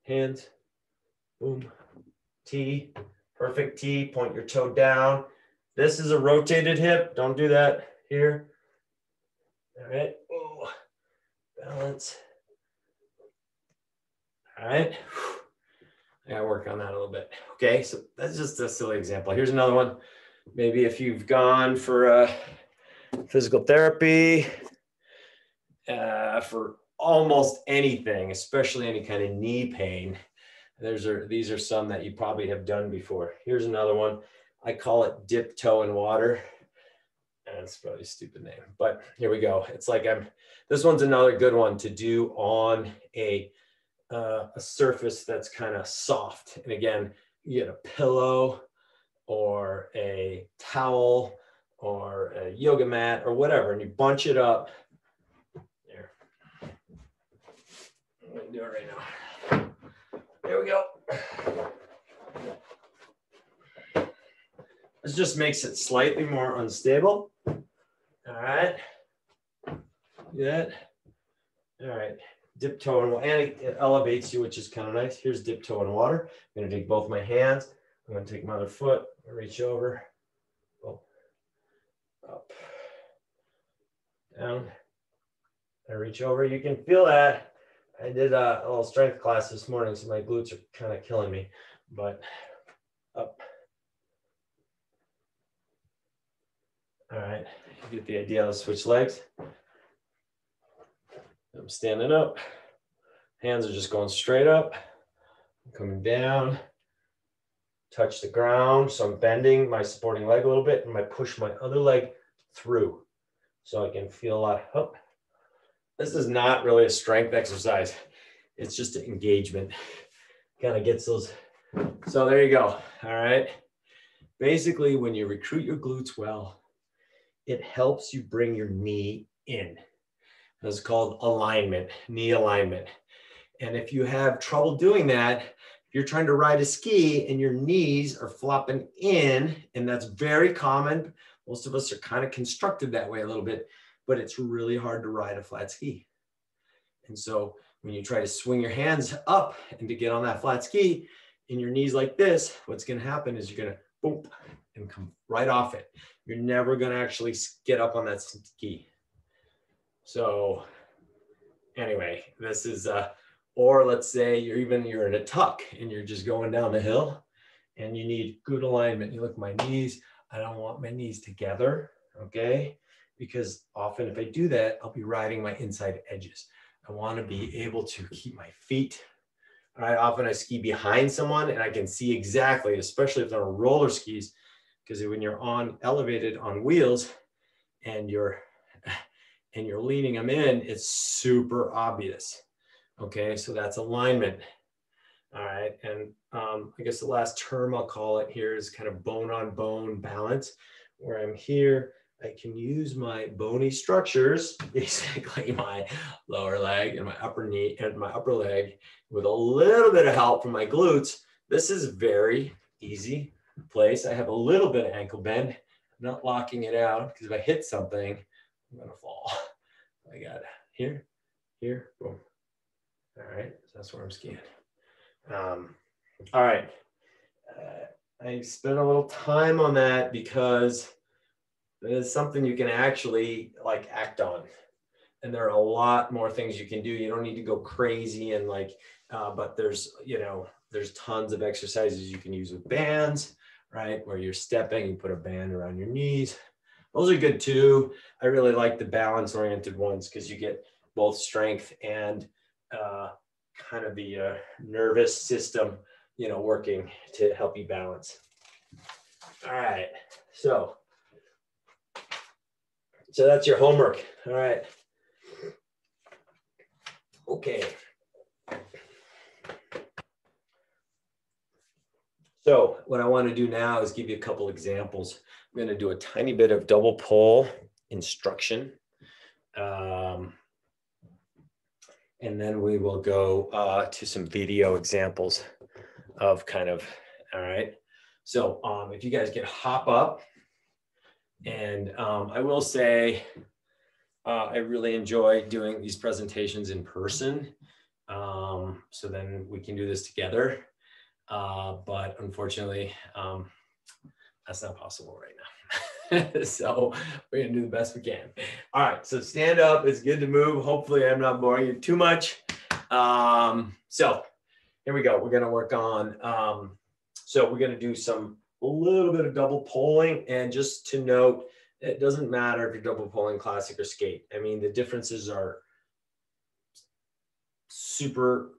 hands boom, T, perfect T, point your toe down. This is a rotated hip, don't do that here. All right, oh, balance. All right, I gotta work on that a little bit. Okay, so that's just a silly example. Here's another one. Maybe if you've gone for uh, physical therapy, uh, for almost anything, especially any kind of knee pain, there's are, these are some that you probably have done before. Here's another one. I call it dip toe in water. That's probably a stupid name, but here we go. It's like I'm, this one's another good one to do on a, uh, a surface that's kind of soft. And again, you get a pillow or a towel or a yoga mat or whatever, and you bunch it up. There. I'm gonna do it right now. There we go. This just makes it slightly more unstable. All right. Good. All right. Dip toe in and it elevates you, which is kind of nice. Here's dip toe in water. I'm going to take both my hands. I'm going to take my other foot, reach over, up, up, down. I reach over. You can feel that I did a, a, little strength class this morning, so my glutes are kind of killing me, but up. All right, you get the idea. Let's switch legs. I'm standing up. Hands are just going straight up. Coming down. Touch the ground. So I'm bending my supporting leg a little bit and I push my other leg through so I can feel a lot. Oh, this is not really a strength exercise. It's just an engagement. Kind of gets those. So there you go. All right. Basically, when you recruit your glutes well, it helps you bring your knee in. That's called alignment, knee alignment. And if you have trouble doing that, if you're trying to ride a ski and your knees are flopping in, and that's very common, most of us are kind of constructed that way a little bit but it's really hard to ride a flat ski. And so when you try to swing your hands up and to get on that flat ski in your knees like this, what's going to happen is you're going to boom and come right off it. You're never going to actually get up on that ski. So anyway, this is, uh, or let's say you're even, you're in a tuck and you're just going down the hill and you need good alignment. You look at my knees. I don't want my knees together. Okay because often if I do that, I'll be riding my inside edges. I want to be able to keep my feet. Right, often I ski behind someone and I can see exactly, especially if they're on roller skis, because when you're on elevated on wheels and you're <sighs> and you're leaning them in, it's super obvious. Okay, so that's alignment. All right, and um, I guess the last term I'll call it here is kind of bone on bone balance, where I'm here I can use my bony structures, <laughs> basically my lower leg and my upper knee and my upper leg with a little bit of help from my glutes. This is very easy place. I have a little bit of ankle bend. I'm not locking it out because if I hit something, I'm gonna fall. <laughs> I got here, here, boom. All right, so that's where I'm skiing. Um, all right. Uh, I spent a little time on that because it's something you can actually like act on. And there are a lot more things you can do. You don't need to go crazy and like, uh, but there's, you know, there's tons of exercises you can use with bands, right? Where you're stepping, you put a band around your knees. Those are good too. I really like the balance oriented ones because you get both strength and uh, kind of the uh, nervous system, you know, working to help you balance. All right, so, so that's your homework. All right. Okay. So what I want to do now is give you a couple examples. I'm going to do a tiny bit of double pull instruction. Um, and then we will go uh, to some video examples of kind of, all right. So um, if you guys can hop up, and um, I will say, uh, I really enjoy doing these presentations in person. Um, so then we can do this together. Uh, but unfortunately, um, that's not possible right now. <laughs> so we're gonna do the best we can. All right, so stand up. It's good to move. Hopefully, I'm not boring you too much. Um, so here we go. We're gonna work on. Um, so we're gonna do some a little bit of double pulling, and just to note, it doesn't matter if you're double pulling classic or skate. I mean, the differences are super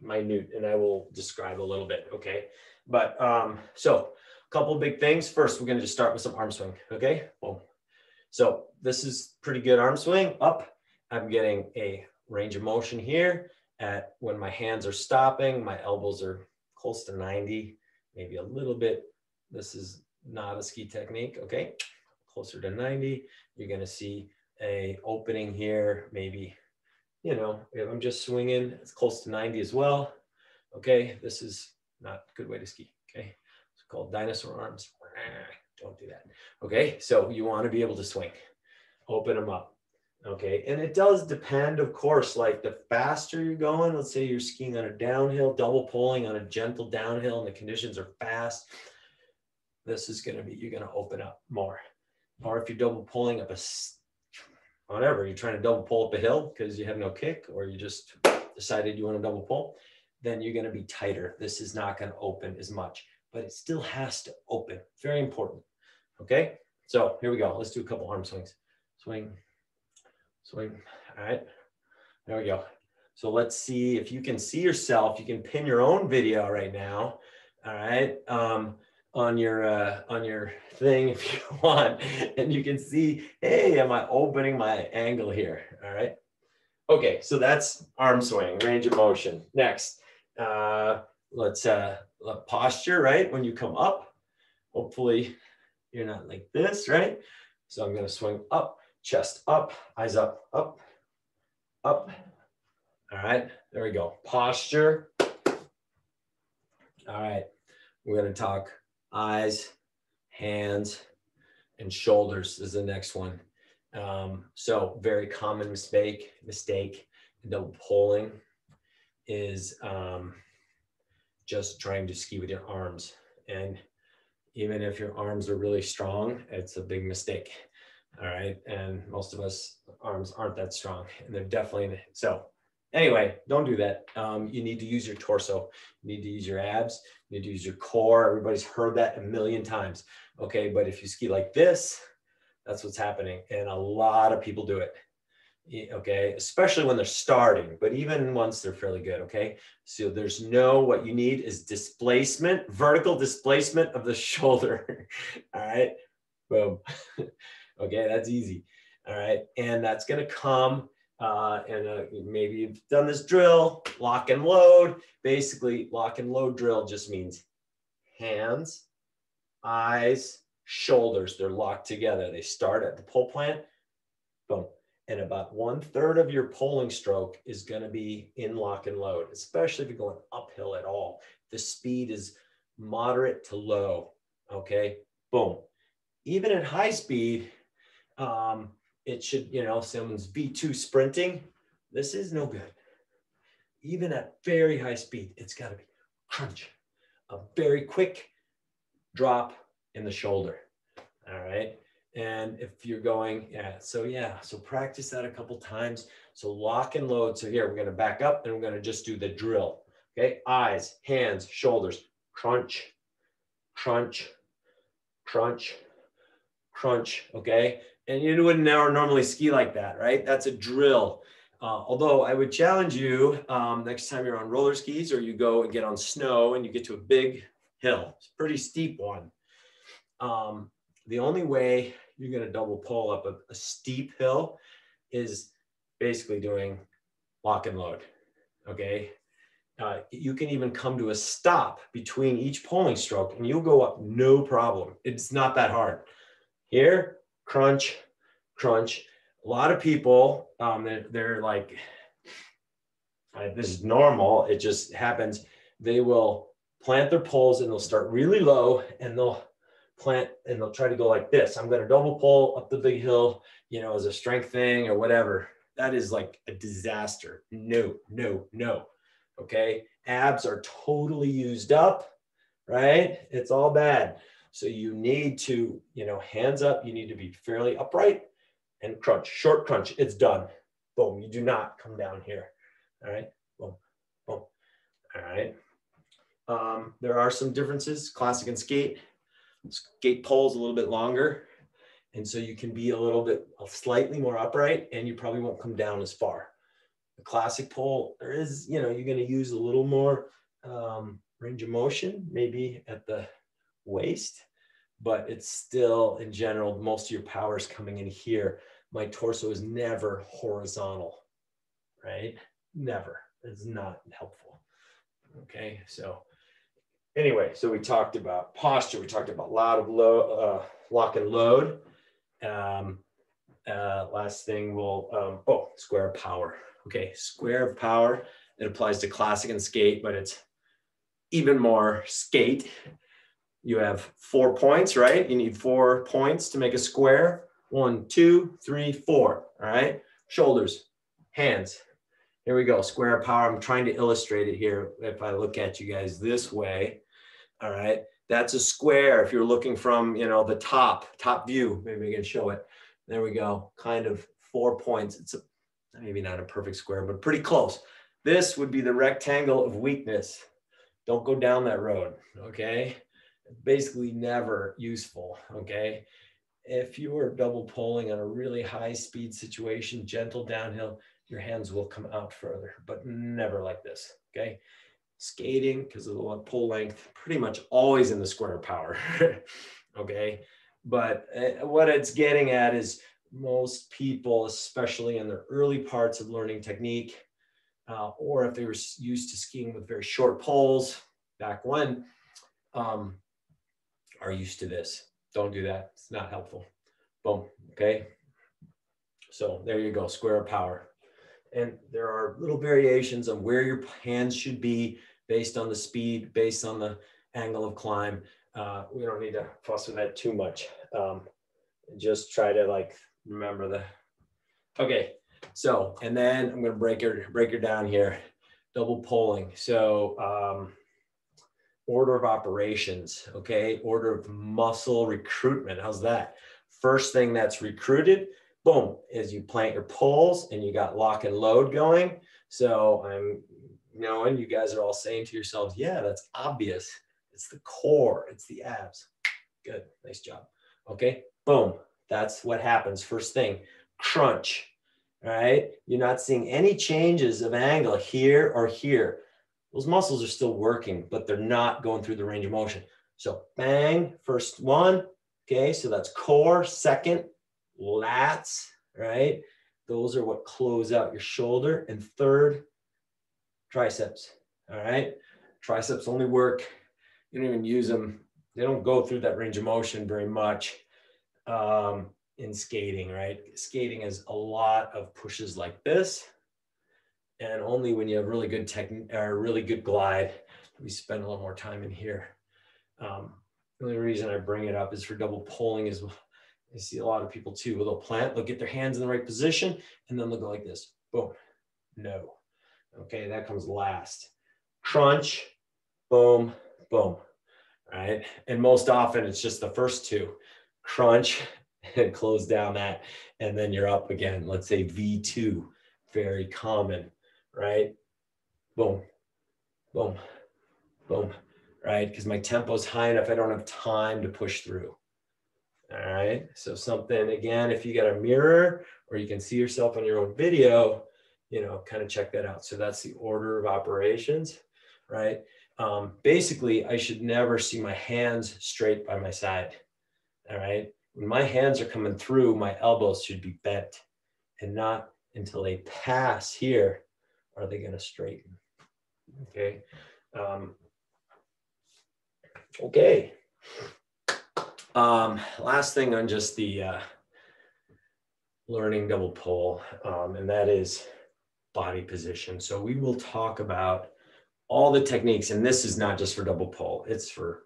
minute and I will describe a little bit, okay? But um, so a couple big things. First, we're gonna just start with some arm swing, okay? Boom. So this is pretty good arm swing, up. I'm getting a range of motion here at when my hands are stopping, my elbows are close to 90, maybe a little bit. This is not a ski technique, okay? Closer to 90. You're gonna see a opening here, maybe you know, if I'm just swinging, it's close to 90 as well. Okay, this is not a good way to ski. Okay, it's called dinosaur arms. Don't do that. Okay, so you want to be able to swing, open them up. Okay, and it does depend, of course, like the faster you're going, let's say you're skiing on a downhill, double pulling on a gentle downhill, and the conditions are fast. This is going to be, you're going to open up more. Or if you're double pulling up a whatever, you're trying to double pull up a hill because you have no kick or you just decided you want to double pull, then you're going to be tighter. This is not going to open as much, but it still has to open. Very important. Okay. So here we go. Let's do a couple arm swings. Swing, swing. All right. There we go. So let's see if you can see yourself. You can pin your own video right now. All right. Um, on your uh, on your thing if you <laughs> want and you can see hey am i opening my angle here all right okay so that's arm swing range of motion next uh, let's uh posture right when you come up hopefully you're not like this right so i'm going to swing up chest up eyes up up up all right there we go posture all right we're going to talk eyes, hands, and shoulders is the next one. Um, so very common mistake, mistake, double pulling is um, just trying to ski with your arms. And even if your arms are really strong, it's a big mistake. All right. And most of us arms aren't that strong and they're definitely, so Anyway, don't do that. Um, you need to use your torso. You need to use your abs. You need to use your core. Everybody's heard that a million times. Okay, but if you ski like this, that's what's happening. And a lot of people do it. Okay, especially when they're starting, but even once they're fairly good. Okay, so there's no, what you need is displacement, vertical displacement of the <laughs> shoulder. All right, boom. <laughs> okay, that's easy. All right, and that's to come uh, and uh, maybe you've done this drill, lock and load. Basically, lock and load drill just means hands, eyes, shoulders. They're locked together. They start at the pull plant, boom. And about one third of your pulling stroke is going to be in lock and load, especially if you're going uphill at all. The speed is moderate to low. Okay, boom. Even at high speed, um, it should, you know, someone's V2 sprinting, this is no good. Even at very high speed, it's got to be crunch, a very quick drop in the shoulder. All right. And if you're going, yeah, so yeah, so practice that a couple times. So lock and load. So here we're going to back up and we're going to just do the drill. Okay. Eyes, hands, shoulders, crunch, crunch, crunch, crunch. Okay. And you wouldn't normally ski like that, right? That's a drill. Uh, although I would challenge you um, next time you're on roller skis or you go and get on snow and you get to a big hill, it's a pretty steep one. Um, the only way you're going to double pull up a, a steep hill is basically doing lock and load. Okay. Uh, you can even come to a stop between each pulling stroke and you'll go up no problem. It's not that hard. Here, crunch, crunch. A lot of people, um, they're, they're like, this is normal. It just happens. They will plant their poles and they'll start really low and they'll plant and they'll try to go like this. I'm going to double pull up the big hill, you know, as a strength thing or whatever. That is like a disaster. No, no, no. Okay. Abs are totally used up, right? It's all bad. So you need to, you know, hands up. You need to be fairly upright and crunch, short crunch. It's done. Boom. You do not come down here. All right. Boom, boom. All right. Um, there are some differences, classic and skate skate pole's a little bit longer. And so you can be a little bit slightly more upright and you probably won't come down as far. The classic pole, there is, you know, you're going to use a little more um, range of motion, maybe at the waist, but it's still in general, most of your power is coming in here. My torso is never horizontal, right? Never. It's not helpful. Okay. So anyway, so we talked about posture. We talked about lot of low, uh, lock and load. Um, uh, last thing we'll, um, oh, square of power. Okay, square of power. It applies to classic and skate, but it's even more skate. You have four points, right? You need four points to make a square. One, two, three, four. All right. Shoulders, hands. Here we go. Square power. I'm trying to illustrate it here. If I look at you guys this way, all right. That's a square. If you're looking from, you know, the top, top view, maybe we can show it. There we go. Kind of four points. It's a, maybe not a perfect square, but pretty close. This would be the rectangle of weakness. Don't go down that road. Okay. Basically never useful. Okay. If you are double pulling on a really high speed situation, gentle downhill, your hands will come out further, but never like this. Okay skating because of the pull length, pretty much always in the square power. <laughs> okay. But uh, what it's getting at is most people, especially in their early parts of learning technique, uh, or if they were used to skiing with very short poles back when, um, are used to this. Don't do that. It's not helpful. Boom. Okay. So there you go, square power. And there are little variations on where your hands should be based on the speed, based on the angle of climb. Uh, we don't need to fuss with that too much. Um, just try to like remember the, okay. So, and then I'm going to break her, break her down here. Double pulling. So, um, order of operations. Okay. Order of muscle recruitment. How's that? First thing that's recruited, boom, is you plant your poles and you got lock and load going. So I'm knowing you guys are all saying to yourselves, yeah, that's obvious. It's the core, it's the abs. Good, nice job. Okay, boom. That's what happens. First thing, crunch. All right, you're not seeing any changes of angle here or here. Those muscles are still working, but they're not going through the range of motion. So bang, first one. Okay, so that's core. Second, lats, right? Those are what close out your shoulder. And third, triceps. All right. Triceps only work, you don't even use them. They don't go through that range of motion very much um, in skating, right? Skating is a lot of pushes like this. And only when you have really good technique or really good glide, we spend a little more time in here. Um, the only reason I bring it up is for double pulling is I see a lot of people too, they'll plant, they'll get their hands in the right position, and then they'll go like this, boom, no. Okay, that comes last. Crunch, boom, boom. right? And most often it's just the first two, crunch <laughs> and close down that, and then you're up again. Let's say V2, very common, right? Boom, boom, boom, right? Because my tempo is high enough, I don't have time to push through. All right, so something again, if you got a mirror or you can see yourself on your own video, you know, kind of check that out. So that's the order of operations, right? Um, basically, I should never see my hands straight by my side. All right. When my hands are coming through, my elbows should be bent and not until they pass here are they going to straighten. Okay. Um, okay. Um, last thing on just the uh, learning double pull, um, and that is body position. So we will talk about all the techniques, and this is not just for double pull, it's for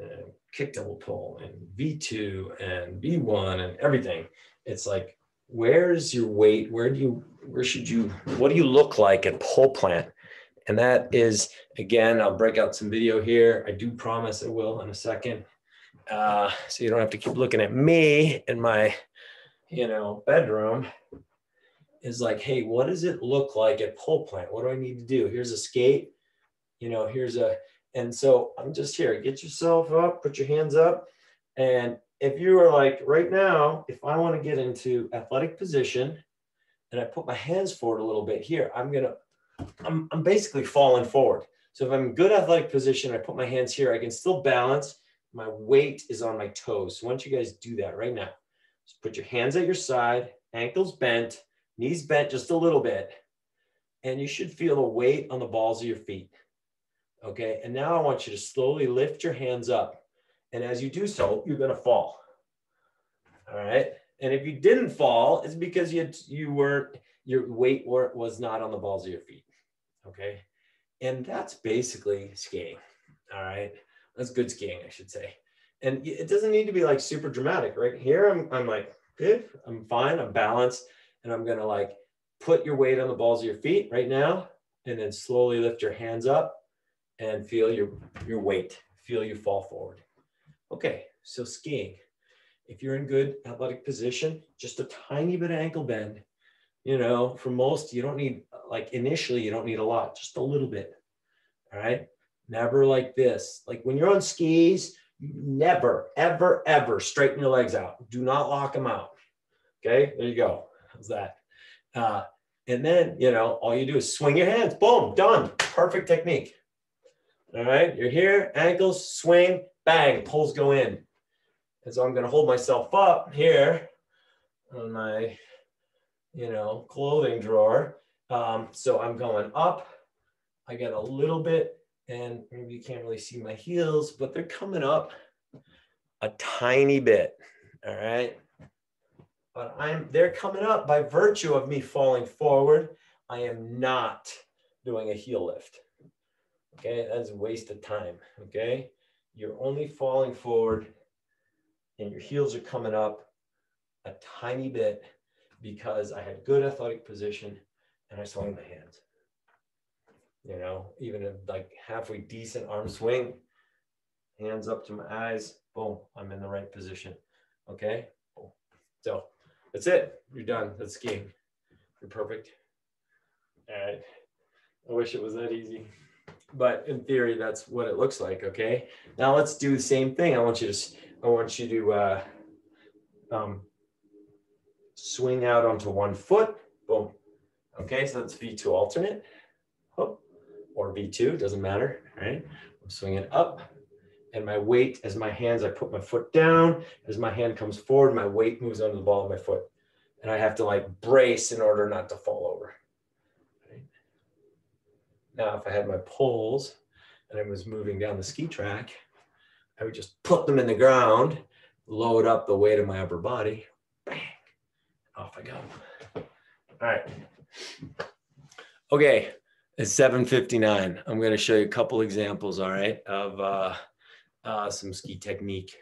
uh, kick double pull and V2 and V1 and everything. It's like, where's your weight? Where do you, where should you, what do you look like at pole plant? And that is, again, I'll break out some video here. I do promise I will in a second. Uh, so you don't have to keep looking at me in my, you know, bedroom is like, hey, what does it look like at pole plant? What do I need to do? Here's a skate, you know, here's a, and so I'm just here, get yourself up, put your hands up. And if you are like right now, if I want to get into athletic position and I put my hands forward a little bit here, I'm going to, I'm, I'm basically falling forward. So if I'm good athletic position, I put my hands here, I can still balance. My weight is on my toes. So why don't you guys do that right now? Just put your hands at your side, ankles bent, knees bent just a little bit, and you should feel the weight on the balls of your feet. Okay, and now I want you to slowly lift your hands up. And as you do so, you're gonna fall. All right. And if you didn't fall, it's because you you weren't your weight were, was not on the balls of your feet. Okay. And that's basically skiing. All right. That's good skiing, I should say. And it doesn't need to be like super dramatic, right? Here I'm, I'm like, good, I'm fine, I'm balanced and I'm gonna like put your weight on the balls of your feet right now, and then slowly lift your hands up and feel your, your weight, feel you fall forward. Okay, so skiing. If you're in good athletic position, just a tiny bit of ankle bend, you know, for most, you don't need, like initially, you don't need a lot, just a little bit. All right. Never like this. Like when you're on skis, never, ever, ever straighten your legs out. Do not lock them out. Okay. There you go. How's that? Uh, and then, you know, all you do is swing your hands. Boom, done. Perfect technique. All right, you're here, ankles, swing, bang, pulls go in. And so I'm going to hold myself up here on my, you know, clothing drawer. Um, so I'm going up. I get a little bit, and maybe you can't really see my heels, but they're coming up a tiny bit. All right but I'm they're coming up by virtue of me falling forward. I am not doing a heel lift. Okay, that's a waste of time. Okay, you're only falling forward and your heels are coming up a tiny bit because I had good athletic position and I swung my hands. You know, even a like halfway decent arm swing, hands up to my eyes, boom, I'm in the right position. Okay, so that's it. You're done. That's skiing. You're perfect. All right. I wish it was that easy. But in theory, that's what it looks like. Okay. Now let's do the same thing. I want you to, I want you to uh, um, swing out onto one foot. Boom. Okay. So that's V2 alternate. Oh, or V2, doesn't matter. Right. I'm swinging up and my weight as my hands, I put my foot down. As my hand comes forward, my weight moves under the ball of my foot. And I have to like brace in order not to fall over. Now, if I had my poles and I was moving down the ski track, I would just put them in the ground, load up the weight of my upper body, bang, off I go. All right. Okay, it's 7.59. I'm going to show you a couple examples, all right, of uh, uh, some ski technique.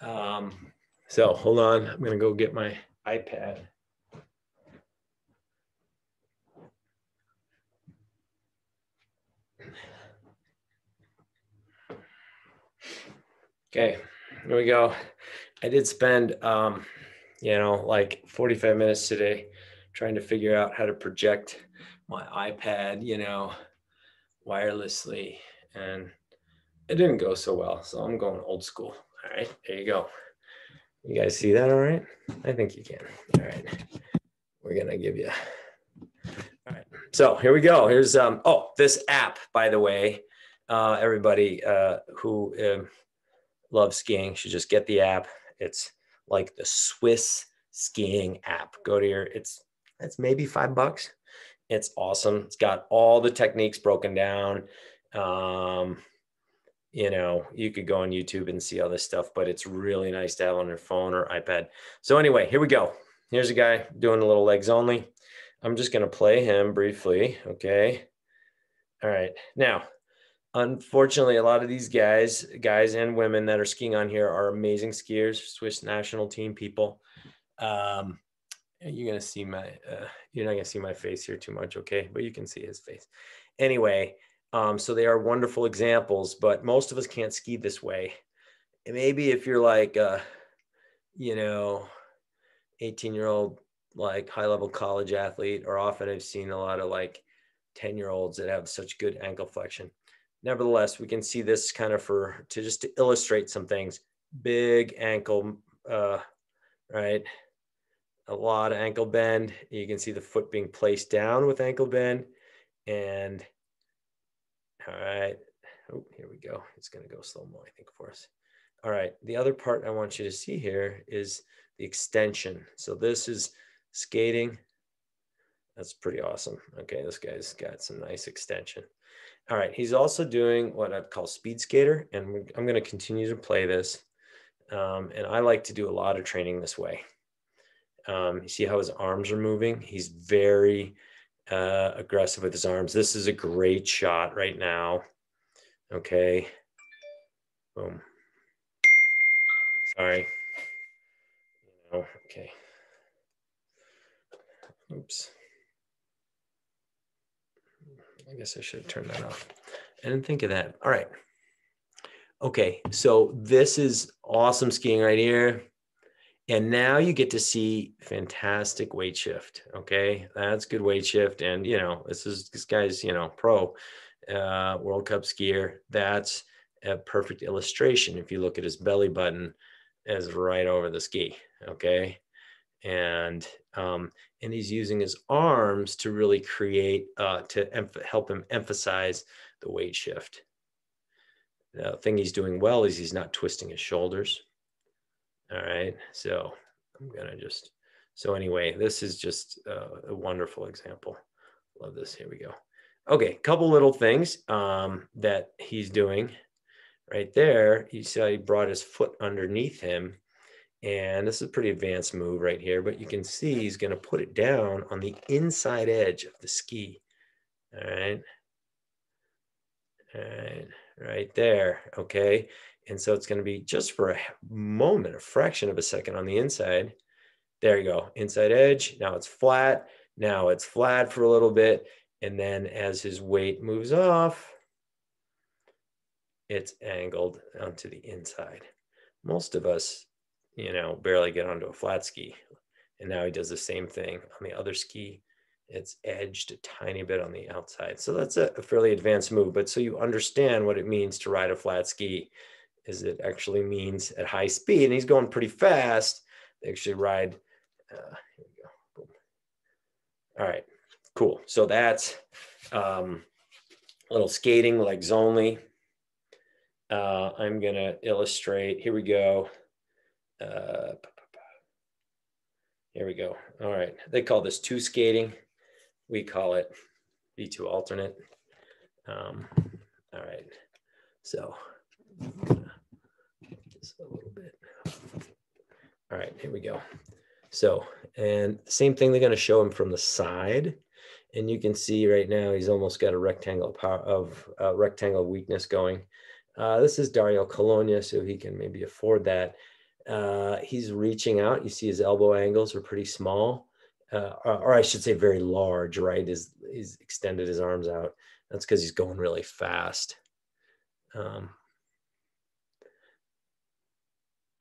Um, so hold on, I'm gonna go get my iPad. Okay, here we go. I did spend, um, you know, like 45 minutes today trying to figure out how to project my iPad, you know, wirelessly. And it didn't go so well. So I'm going old school. All right, there you go. You guys see that all right? I think you can. All right. We're going to give you. All right. So here we go. Here's, um, oh, this app, by the way, uh, everybody uh, who uh, loves skiing should just get the app. It's like the Swiss skiing app. Go to your, it's, it's maybe five bucks. It's awesome. It's got all the techniques broken down. Um, you know, you could go on YouTube and see all this stuff, but it's really nice to have on your phone or iPad. So anyway, here we go. Here's a guy doing a little legs only. I'm just going to play him briefly. Okay. All right. Now, unfortunately, a lot of these guys, guys and women that are skiing on here are amazing skiers, Swiss national team people. Um, you're to see my, uh, you're not to see my face here too much. Okay. But you can see his face. Anyway, um, so they are wonderful examples, but most of us can't ski this way. And maybe if you're like, uh, you know, 18 year old, like high level college athlete, or often I've seen a lot of like 10 year olds that have such good ankle flexion. Nevertheless, we can see this kind of for to just to illustrate some things. Big ankle, uh, right? A lot of ankle bend. You can see the foot being placed down with ankle bend and all right. Oh, here we go. It's going to go slow mo, I think, for us. All right. The other part I want you to see here is the extension. So this is skating. That's pretty awesome. Okay, this guy's got some nice extension. All right, he's also doing what I'd call speed skater, and I'm going to continue to play this. Um, and I like to do a lot of training this way. Um, you see how his arms are moving? He's very uh, aggressive with his arms. This is a great shot right now. Okay. Boom. Sorry. Oh, okay. Oops. I guess I should have turned that off. I didn't think of that. All right. Okay, so this is awesome skiing right here. And now you get to see fantastic weight shift. Okay, that's good weight shift. And you know, this is this guy's you know pro uh, World Cup skier. That's a perfect illustration. If you look at his belly button, is right over the ski. Okay, and um, and he's using his arms to really create uh, to help him emphasize the weight shift. The thing he's doing well is he's not twisting his shoulders. All right. So I'm to just, so anyway, this is just uh, a wonderful example. Love this. Here we go. Okay. Couple little things um, that he's doing right there. You see he brought his foot underneath him. And this is a pretty advanced move right here, but you can see he's going to put it down on the inside edge of the ski. All right. All right. Right there. Okay. And so it's going to be just for a moment, a fraction of a second on the inside. There you go, inside edge. Now it's flat. Now it's flat for a little bit. And then as his weight moves off, it's angled onto the inside. Most of us, you know, barely get onto a flat ski. And now he does the same thing on the other ski. It's edged a tiny bit on the outside. So that's a fairly advanced move. But so you understand what it means to ride a flat ski is it actually means at high speed, and he's going pretty fast. They actually ride. Uh, here we go. Boom. All right, cool. So that's um, a little skating legs only. Uh, I'm gonna illustrate. Here we go. Uh, here we go. All right. They call this two skating. We call it V2 alternate. Um, all right. So this a little bit. All right, here we go. So, and same thing, they're going to show him from the side. And you can see right now, he's almost got a rectangle of uh, rectangle weakness going. Uh, this is Dario Cologna, so he can maybe afford that. Uh, he's reaching out. You see his elbow angles are pretty small, uh, or, or, I should say very large, right? He's, he's extended his arms out. That's because he's going really fast. Um,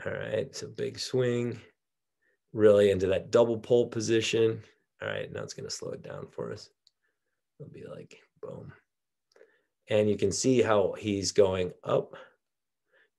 All right, so big swing, really into that double pole position. All right, now it's going to slow it down for us. It'll be like boom. And you can see how he's going up.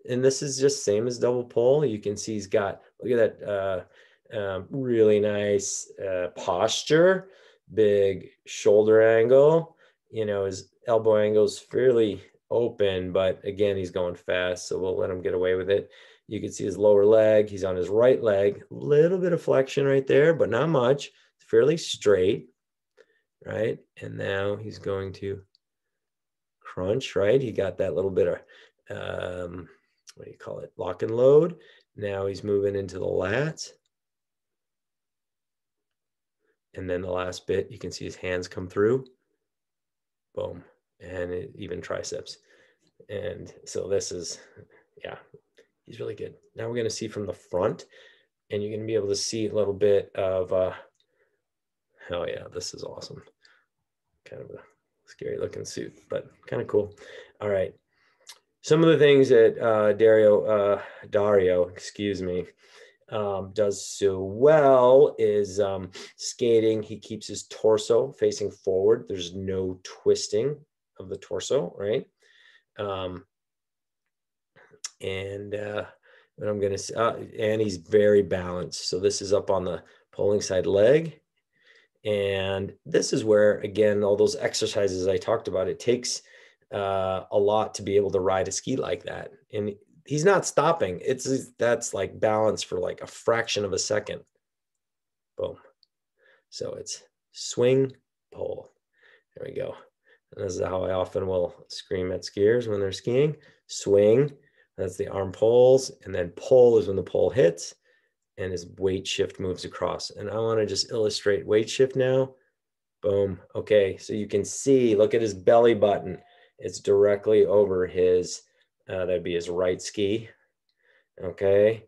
And this is just same as double pull. You can see he's got, look at that uh, um, really nice uh, posture, big shoulder angle. You know, his elbow angle is fairly open, but again, he's going fast. So we'll let him get away with it. You can see his lower leg. He's on his right leg. A little bit of flexion right there, but not much. It's fairly straight, right? And now he's going to crunch, right? He got that little bit of, um, what do you call it? Lock and load. Now he's moving into the lats. And then the last bit, you can see his hands come through. Boom. And it, even triceps. And so this is, yeah, he's really good. Now we're going to see from the front, and you're going to be able to see a little bit of, uh, oh yeah, this is awesome. Kind of a scary looking suit, but kind of cool. All right. Some of the things that uh, Dario, uh, Dario, excuse me, um, does so well is um, skating. He keeps his torso facing forward. There's no twisting of the torso, right? Um, and uh, I'm going to uh, and he's very balanced. So this is up on the poling side leg. And this is where, again, all those exercises I talked about, it takes uh, a lot to be able to ride a ski like that. And he's not stopping. It's that's like balance for like a fraction of a second. Boom. So it's swing, pull. There we go. And this is how I often will scream at skiers when they're skiing. Swing, that's the arm pulls, and then pull is when the pole hits and his weight shift moves across. And I want to just illustrate weight shift now. Boom. Okay, so you can see, look at his belly button. It's directly over his, uh, that'd be his right ski. Okay,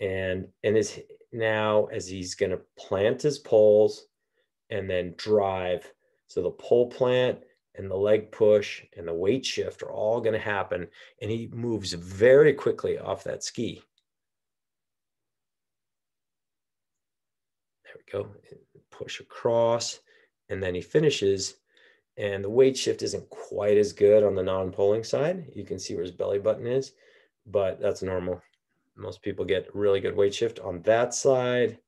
and and is now as he's going to plant his poles and then drive. So the pole plant and the leg push and the weight shift are all going to happen. And he moves very quickly off that ski. There we go. Push across. And then he finishes. And the weight shift isn't quite as good on the non pulling side. You can see where his belly button is, but that's normal. Most people get really good weight shift on that side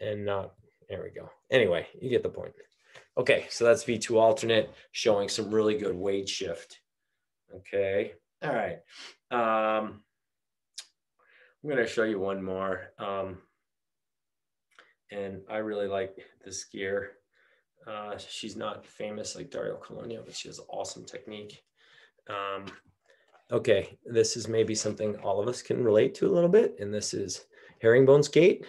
and not. There we go. Anyway, you get the point. Okay, so that's V2 alternate showing some really good weight shift. Okay, all right. Um, I'm going to show you one more. Um, and I really like this skier. Uh, she's not famous like Dario Cologna, but she has awesome technique. Um, okay, this is maybe something all of us can relate to a little bit. And this is herringbone skate,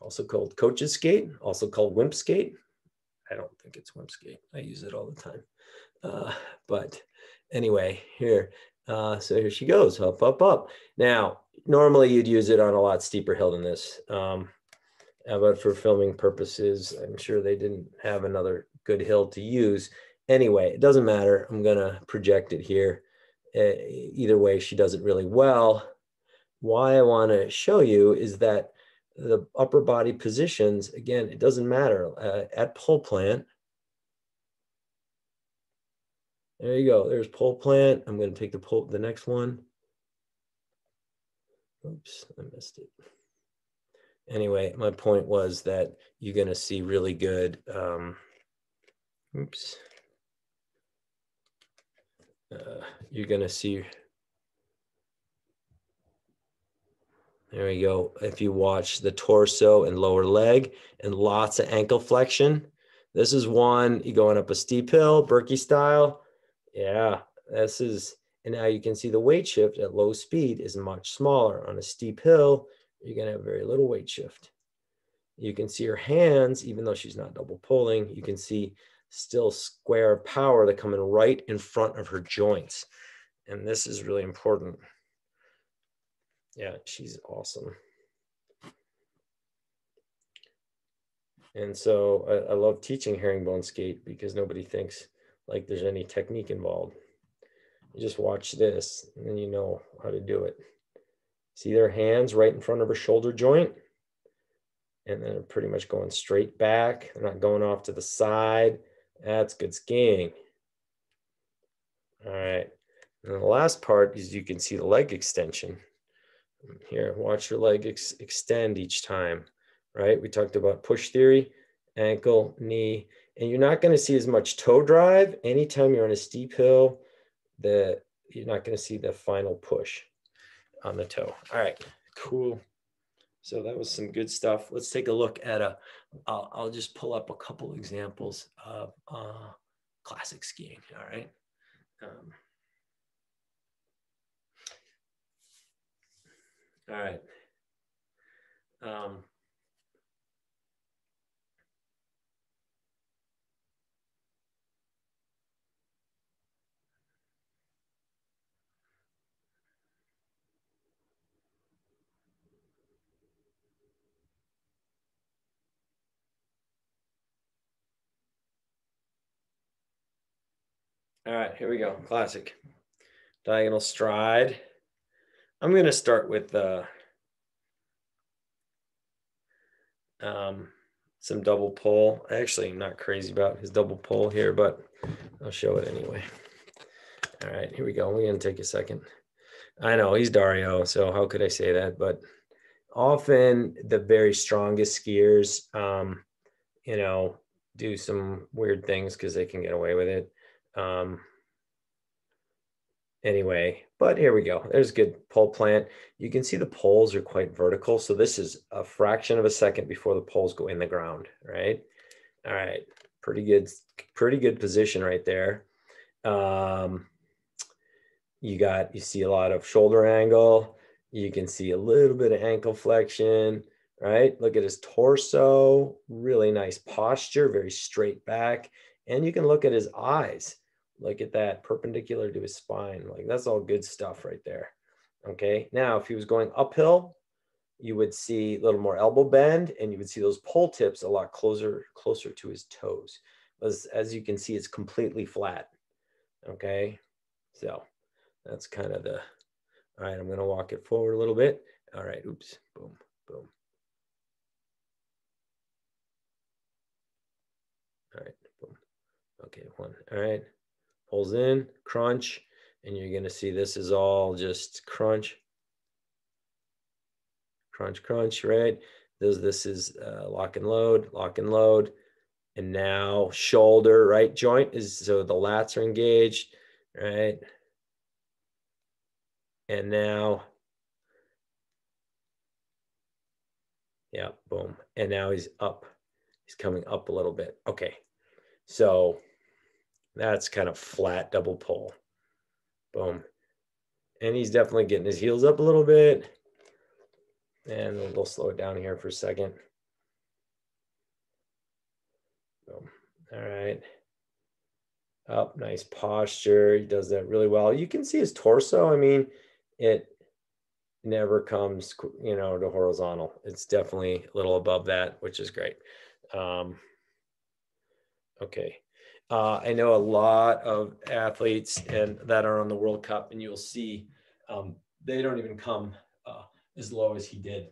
also called coach's skate, also called wimp skate. I don't think it's wimp skate. I use it all the time. Uh, but anyway, here. Uh, so here she goes, up, up, up. Now, normally you'd use it on a lot steeper hill than this. Um, uh, but for filming purposes, I'm sure they didn't have another good hill to use. Anyway, it doesn't matter. I'm going to project it here. Uh, either way, she does it really well. Why I want to show you is that the upper body positions, again, it doesn't matter. Uh, at pole plant, there you go. There's pole plant. I'm going to take the pole, the next one. Oops, I missed it. Anyway, my point was that you're going to see really good. Um, oops. Uh, you're going to see There we go. If you watch the torso and lower leg and lots of ankle flexion. This is one, you're going up a steep hill, Berkey style. Yeah, this is, and now you can see the weight shift at low speed is much smaller. On a steep hill, you're gonna have very little weight shift. You can see her hands, even though she's not double pulling, you can see still square power that coming right in front of her joints. And this is really important. Yeah, she's awesome. And so I, I, love teaching herringbone skate because nobody thinks like there's any technique involved. You just watch this and you know how to do it. See their hands right in front of her shoulder joint? And then pretty much going straight back. They're not going off to the side. That's good skiing. All right. And the last part is you can see the leg extension. Here, watch your leg ex extend each time, right? We talked about push theory, ankle, knee, and you're not going to see as much toe drive anytime you're on a steep hill. The you're not going to see the final push on the toe. All right, cool. So that was some good stuff. Let's take a look at a. I'll, just pull up a couple examples of uh, classic skiing. All right. Um, all right. Um, All right, here we go. Classic. Diagonal stride. I'm going to start with uh, um, some double pull. Actually, I'm not crazy about his double pull here, but I'll show it anyway. All right, here we go. We're going to take a second. I know he's Dario, so how could I say that? But often the very strongest skiers, um, you know, do some weird things because they can get away with it. Um, anyway, but here we go. There's a good pole plant. You can see the poles are quite vertical. So this is a fraction of a second before the poles go in the ground, right? All right, pretty good, pretty good position right there. Um, you got, you see a lot of shoulder angle. You can see a little bit of ankle flexion, right? Look at his torso, really nice posture, very straight back. And you can look at his eyes Look at that perpendicular to his spine. Like that's all good stuff right there. Okay. Now, if he was going uphill, you would see a little more elbow bend and you would see those pole tips a lot closer, closer to his toes. As, as you can see, it's completely flat. Okay. So that's kind of the, all right, I'm going to walk it forward a little bit. All right. Oops. Boom, boom. All right. Boom. Okay. One. All right pulls in, crunch, and you're gonna see this is all just crunch, crunch, crunch, right? This, this is uh, lock and load, lock and load. And now shoulder, right joint is, so the lats are engaged, right? And now, yeah, boom. And now he's up. He's coming up a little bit. Okay. So that's kind of flat double pull. Boom. And he's definitely getting his heels up a little bit. And we'll slow it down here for a second. Boom. All right. Up, nice posture. He does that really well. You can see his torso. I mean, it never comes, you know, to horizontal. It's definitely a little above that, which is great. Um, okay. Uh, I know a lot of athletes and that are on the World Cup, and you'll see um, they don't even come uh, as low as he did.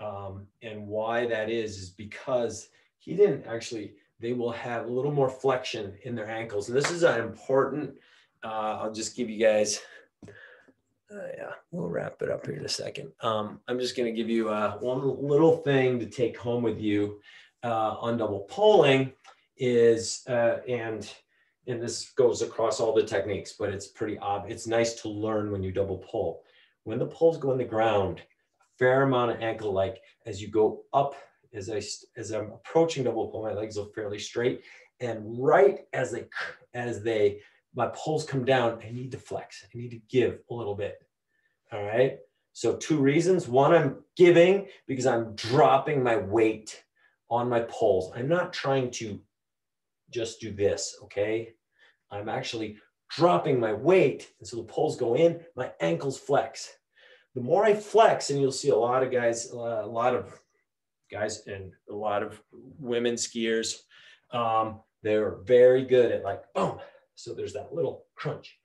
Um, and why that is is because he didn't actually. They will have a little more flexion in their ankles, and this is an important. Uh, I'll just give you guys. Uh, yeah, we'll wrap it up here in a second. Um, I'm just going to give you uh, one little thing to take home with you uh, on double polling is, uh, and and this goes across all the techniques, but it's pretty ob. It's nice to learn when you double pull. When the pulls go in the ground, a fair amount of ankle, like as you go up, as I as I'm approaching double pull, my legs are fairly straight, and right as they as they my pulls come down, I need to flex. I need to give a little bit. All right. So two reasons. One, I'm giving because I'm dropping my weight on my pulls. I'm not trying to just do this, okay? I'm actually dropping my weight. And so the poles go in, my ankles flex. The more I flex, and you'll see a lot of guys, a lot of guys and a lot of women skiers, um, they're very good at like, boom. So there's that little crunch,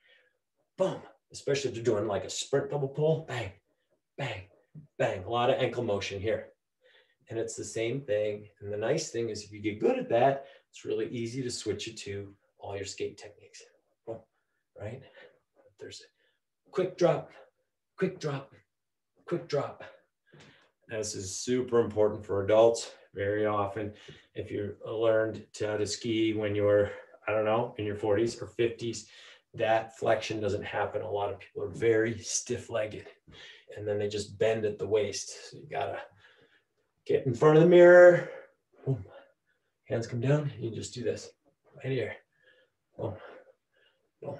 boom, especially if they're doing like a sprint double pull, bang, bang, bang, a lot of ankle motion here. And it's the same thing. And the nice thing is if you get good at that, it's really easy to switch it to all your skate techniques, right? There's a quick drop, quick drop, quick drop. This is super important for adults. Very often, if you learned to to ski when you were, I don't know, in your 40s or 50s, that flexion doesn't happen. A lot of people are very stiff-legged and then they just bend at the waist. So you gotta get in front of the mirror. Boom. Hands come down. You just do this right here. Boom. Boom.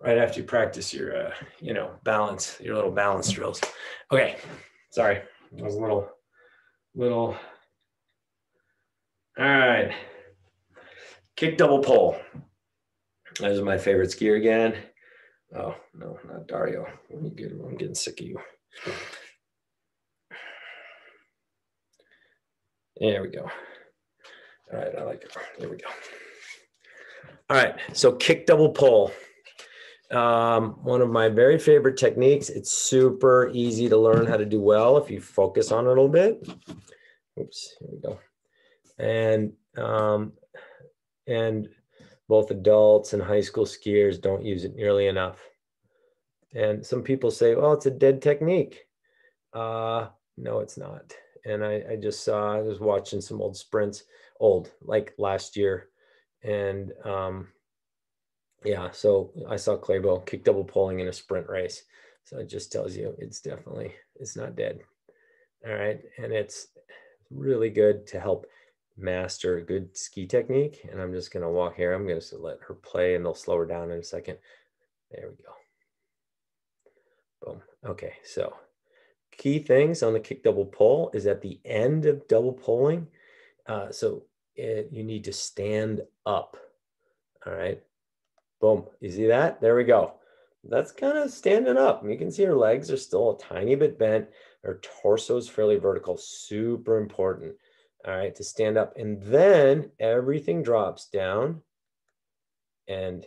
Right after you practice your, uh, you know, balance, your little balance drills. Okay. Sorry. That was a little, little. All right. Kick double pull. This is my favorite skier again. Oh, no, not Dario. Get, I'm getting sick of you. There we go. All right, I like it. There we go. All right, so kick double pull. Um, one of my very favorite techniques. It's super easy to learn how to do well if you focus on it a little bit. Oops, here we go. And um, and both adults and high school skiers don't use it nearly enough. And some people say, well, it's a dead technique. Uh, no, it's not. And I, I just saw, I was watching some old sprints, old, like last year. And um, yeah, so I saw Klæbo kick double pulling in a sprint race. So it just tells you it's definitely, it's not dead. All right. And it's really good to help master a good ski technique. And I'm just going to walk here. I'm going to let her play and they'll slow her down in a second. There we go. Boom. Okay. So key things on the kick double pull is at the end of double pulling. Uh, so it, you need to stand up. All right. Boom. You see that? There we go. That's kind of standing up. You can see her legs are still a tiny bit bent. Her torso is fairly vertical. Super important all right, to stand up. And then everything drops down and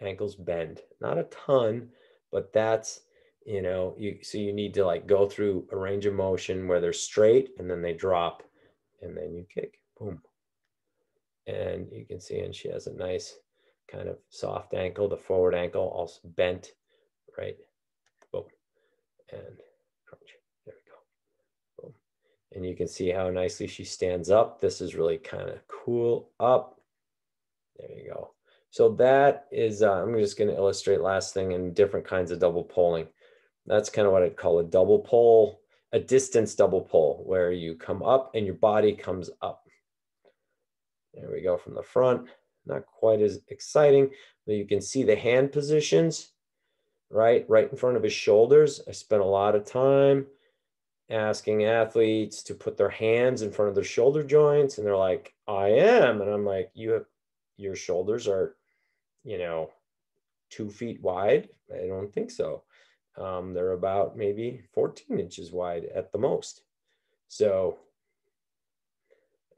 ankles bend. Not a ton, but that's, you know, you so you need to like go through a range of motion where they're straight and then they drop and then you kick. Boom. And you can see, and she has a nice kind of soft ankle, the forward ankle also bent, right? Boom. And crunch. There we go. Boom. and you can see how nicely she stands up. This is really kind of cool up. There you go. So that is, uh, I'm just going to illustrate last thing in different kinds of double polling. That's kind of what I'd call a double pull, a distance double pull, where you come up and your body comes up. There we go from the front. Not quite as exciting, but you can see the hand positions, right? Right in front of his shoulders. I spent a lot of time asking athletes to put their hands in front of their shoulder joints and they're like i am and i'm like you have your shoulders are you know two feet wide i don't think so um, they're about maybe 14 inches wide at the most so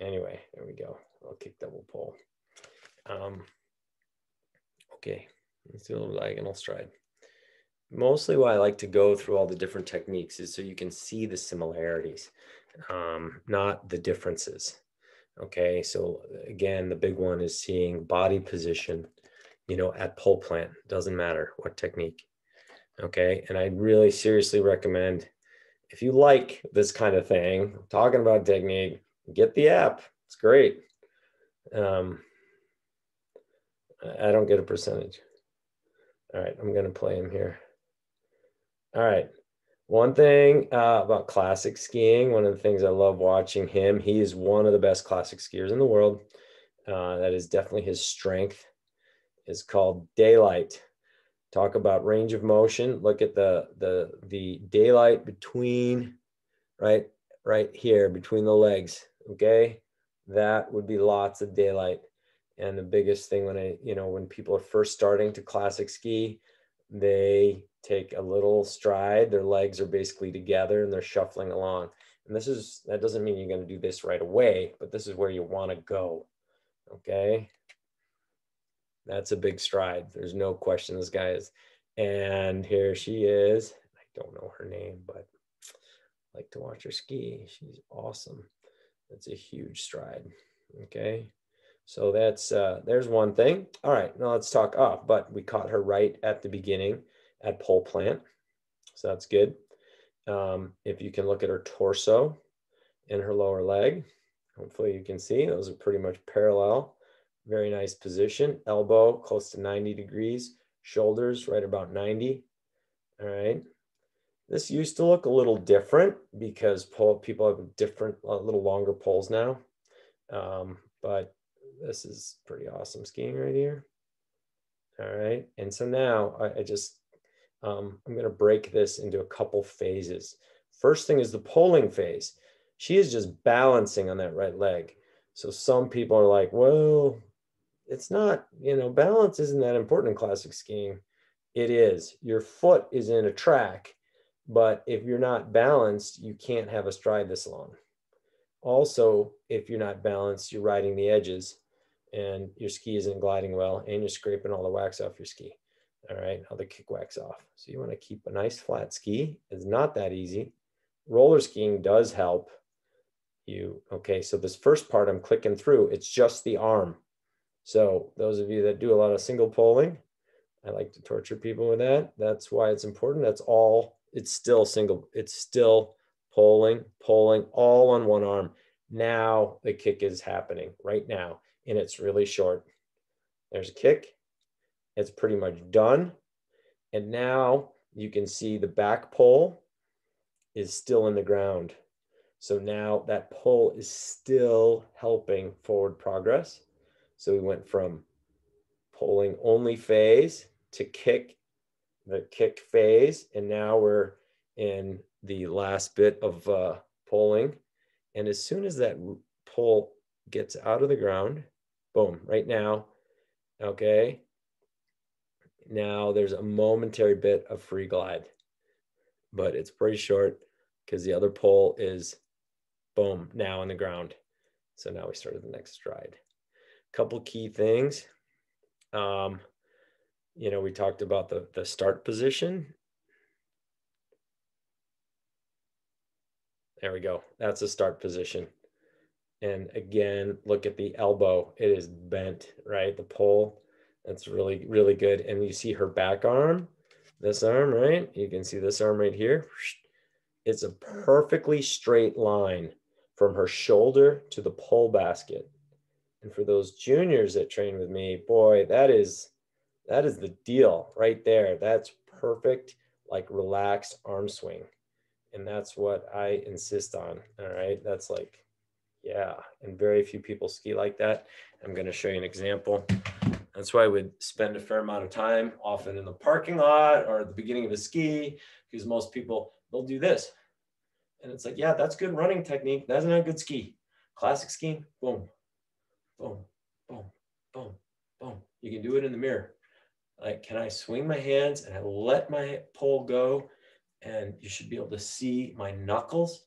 anyway there we go i'll kick double pull um, okay let's do a little diagonal stride mostly why I like to go through all the different techniques is so you can see the similarities, um, not the differences. Okay, so again, the big one is seeing body position, you know, at pole plant, doesn't matter what technique. Okay, and I really seriously recommend if you like this kind of thing, talking about technique, get the app. It's great. Um, I don't get a percentage. All right, I'm going to play him here. All right. One thing uh, about classic skiing, one of the things I love watching him, he is one of the best classic skiers in the world. Uh, that is definitely his strength. Is called daylight. Talk about range of motion. Look at the the the daylight between, right, right here between the legs. Okay, that would be lots of daylight. And the biggest thing when I, you know, when people are first starting to classic ski, they take a little stride. Their legs are basically together and they're shuffling along. And this is, that doesn't mean you're going to do this right away, but this is where you want to go. Okay. That's a big stride. There's no question this guy is. And here she is. I don't know her name, but I like to watch her ski. She's awesome. That's a huge stride. Okay. So that's uh, there's one thing. All right, now let's talk off. But we caught her right at the beginning at pole plant, so that's good. Um, if you can look at her torso and her lower leg, hopefully you can see those are pretty much parallel. Very nice position. Elbow close to 90 degrees. Shoulders right about 90. All right. This used to look a little different because pole, people have different, a little longer poles now. Um, but this is pretty awesome skiing right here. All right. And so now I, I just, um, I'm going to break this into a couple phases. First thing is the poling phase. She is just balancing on that right leg. So some people are like, well, it's not, you know, balance isn't that important in classic skiing. It is. Your foot is in a track, but if you're not balanced, you can't have a stride this long. Also, if you're not balanced, you're riding the edges and your ski isn't gliding well and you're scraping all the wax off your ski. All right, all the kick wax off. So you want to keep a nice flat ski. It's not that easy. Roller skiing does help you. Okay, so this first part I'm clicking through, it's just the arm. So those of you that do a lot of single polling, I like to torture people with that. That's why it's important. That's all, it's still single, it's still pulling, pulling all on one arm. Now the kick is happening right now and it's really short. There's a kick. It's pretty much done. And now you can see the back pole is still in the ground. So now that pole is still helping forward progress. So we went from pulling only phase to kick, the kick phase. And now we're in the last bit of uh, poling. And as soon as that pole gets out of the ground, Boom, right now. Okay. Now there's a momentary bit of free glide, but it's pretty short because the other pole is boom, now on the ground. So now we started the next stride. Couple key things. Um, you know, we talked about the, the start position. There we go. That's a start position. And again, look at the elbow. It is bent, right? The pole, that's really, really good. And you see her back arm, this arm, right? You can see this arm right here. It's a perfectly straight line from her shoulder to the pole basket. And for those juniors that train with me, boy, that is that is the deal right there. That's perfect, like relaxed arm swing. And that's what I insist on. All right. That's like yeah, and very few people ski like that. I'm going to show you an example. That's why I would spend a fair amount of time, often in the parking lot or at the beginning of a ski, because most people they'll do this, and it's like, yeah, that's good running technique. That's not a good ski. Classic skiing, boom, boom, boom, boom, boom. You can do it in the mirror. Like, can I swing my hands and I let my pole go, and you should be able to see my knuckles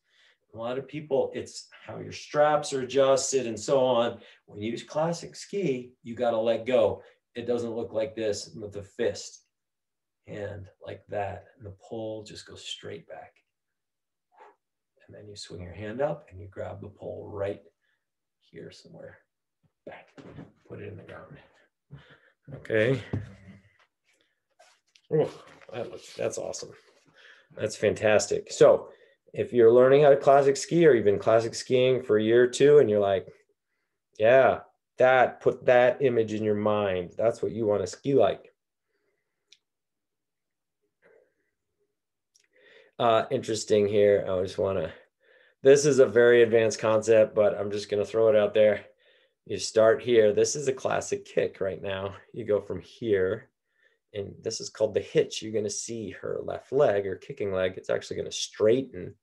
a lot of people, it's how your straps are adjusted and so on. When you use classic ski, you got to let go. It doesn't look like this with the fist hand like that. And the pole just goes straight back. And then you swing your hand up and you grab the pole right here somewhere. Back. Put it in the ground. Okay. That looks, that's awesome. That's fantastic. So if you're learning how to classic ski or you've been classic skiing for a year or two and you're like, yeah, that put that image in your mind. That's what you want to ski like. Uh, interesting here. I just want to, this is a very advanced concept, but I'm just going to throw it out there. You start here. This is a classic kick right now. You go from here and this is called the hitch. You're going to see her left leg or kicking leg. It's actually going to straighten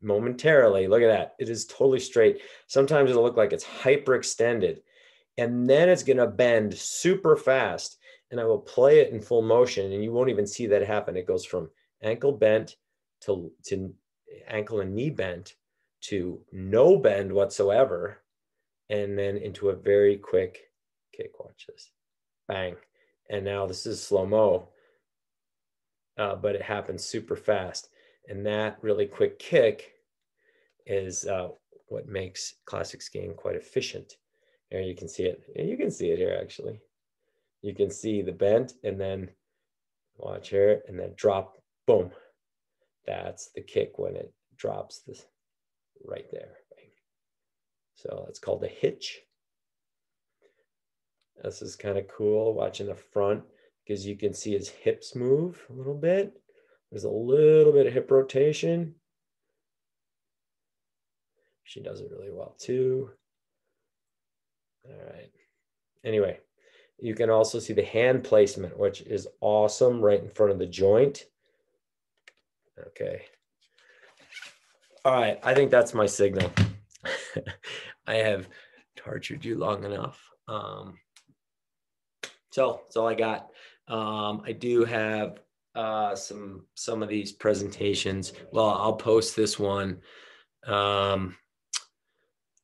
momentarily. Look at that. It is totally straight. Sometimes it'll look like it's hyperextended. And then it's going to bend super fast. And I will play it in full motion and you won't even see that happen. It goes from ankle bent to, to ankle and knee bent to no bend whatsoever. And then into a very quick kick. Watch this. Bang. And now this is slow mo, uh, but it happens super fast. And that really quick kick is uh, what makes classic skiing quite efficient. Here you can see it. You can see it here actually. You can see the bent and then watch here and then drop, boom. That's the kick when it drops this right there. So it's called a hitch. This is kind of cool watching the front because you can see his hips move a little bit. There's a little bit of hip rotation. She does it really well too. All right. Anyway, you can also see the hand placement, which is awesome right in front of the joint. Okay. All right. I think that's my signal. <laughs> I have tortured you long enough. Um, so that's all I got. Um, I do have uh, some some of these presentations. Well, I'll post this one. Um,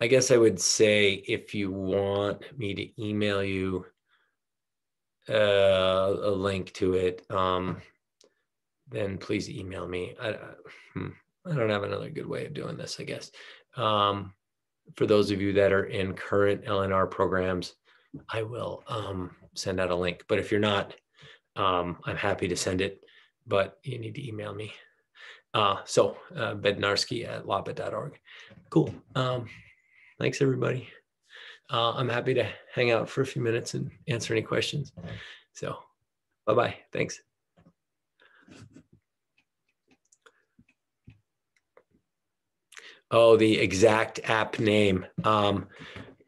I guess I would say if you want me to email you uh, a link to it, um, then please email me. I, I, hmm, don't have another good way of doing this, I guess. Um, for those of you that are in current LNR programs, I will um, send out a link. But if you're not, um, I'm happy to send it, but you need to email me. Uh, so uh, bednarski at loppet.org. Cool. Um, thanks, everybody. Uh, I'm happy to hang out for a few minutes and answer any questions. So bye-bye. Thanks. Oh, the exact app name. Um,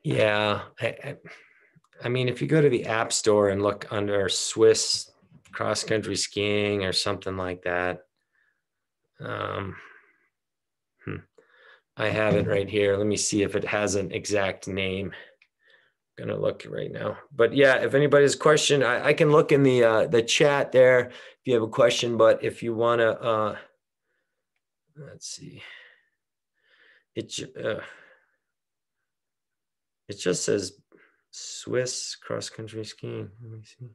yeah, I, I, I mean, if you go to the App Store and look under Swiss cross country skiing or something like that, um, hmm, I have it right here. Let me see if it has an exact name. I'm gonna look right now. But yeah, if anybody has a question, I, I can look in the uh, the chat there if you have a question. But if you wanna, uh, let's see it uh, it just says Swiss cross country skiing. Let me see.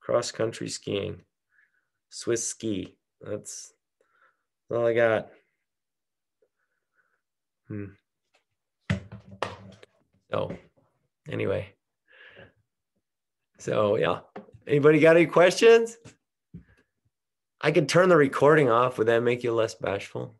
Cross country skiing, Swiss ski. That's, all I got. Hmm. So, anyway. So yeah. Anybody got any questions? I could turn the recording off. Would that make you less bashful?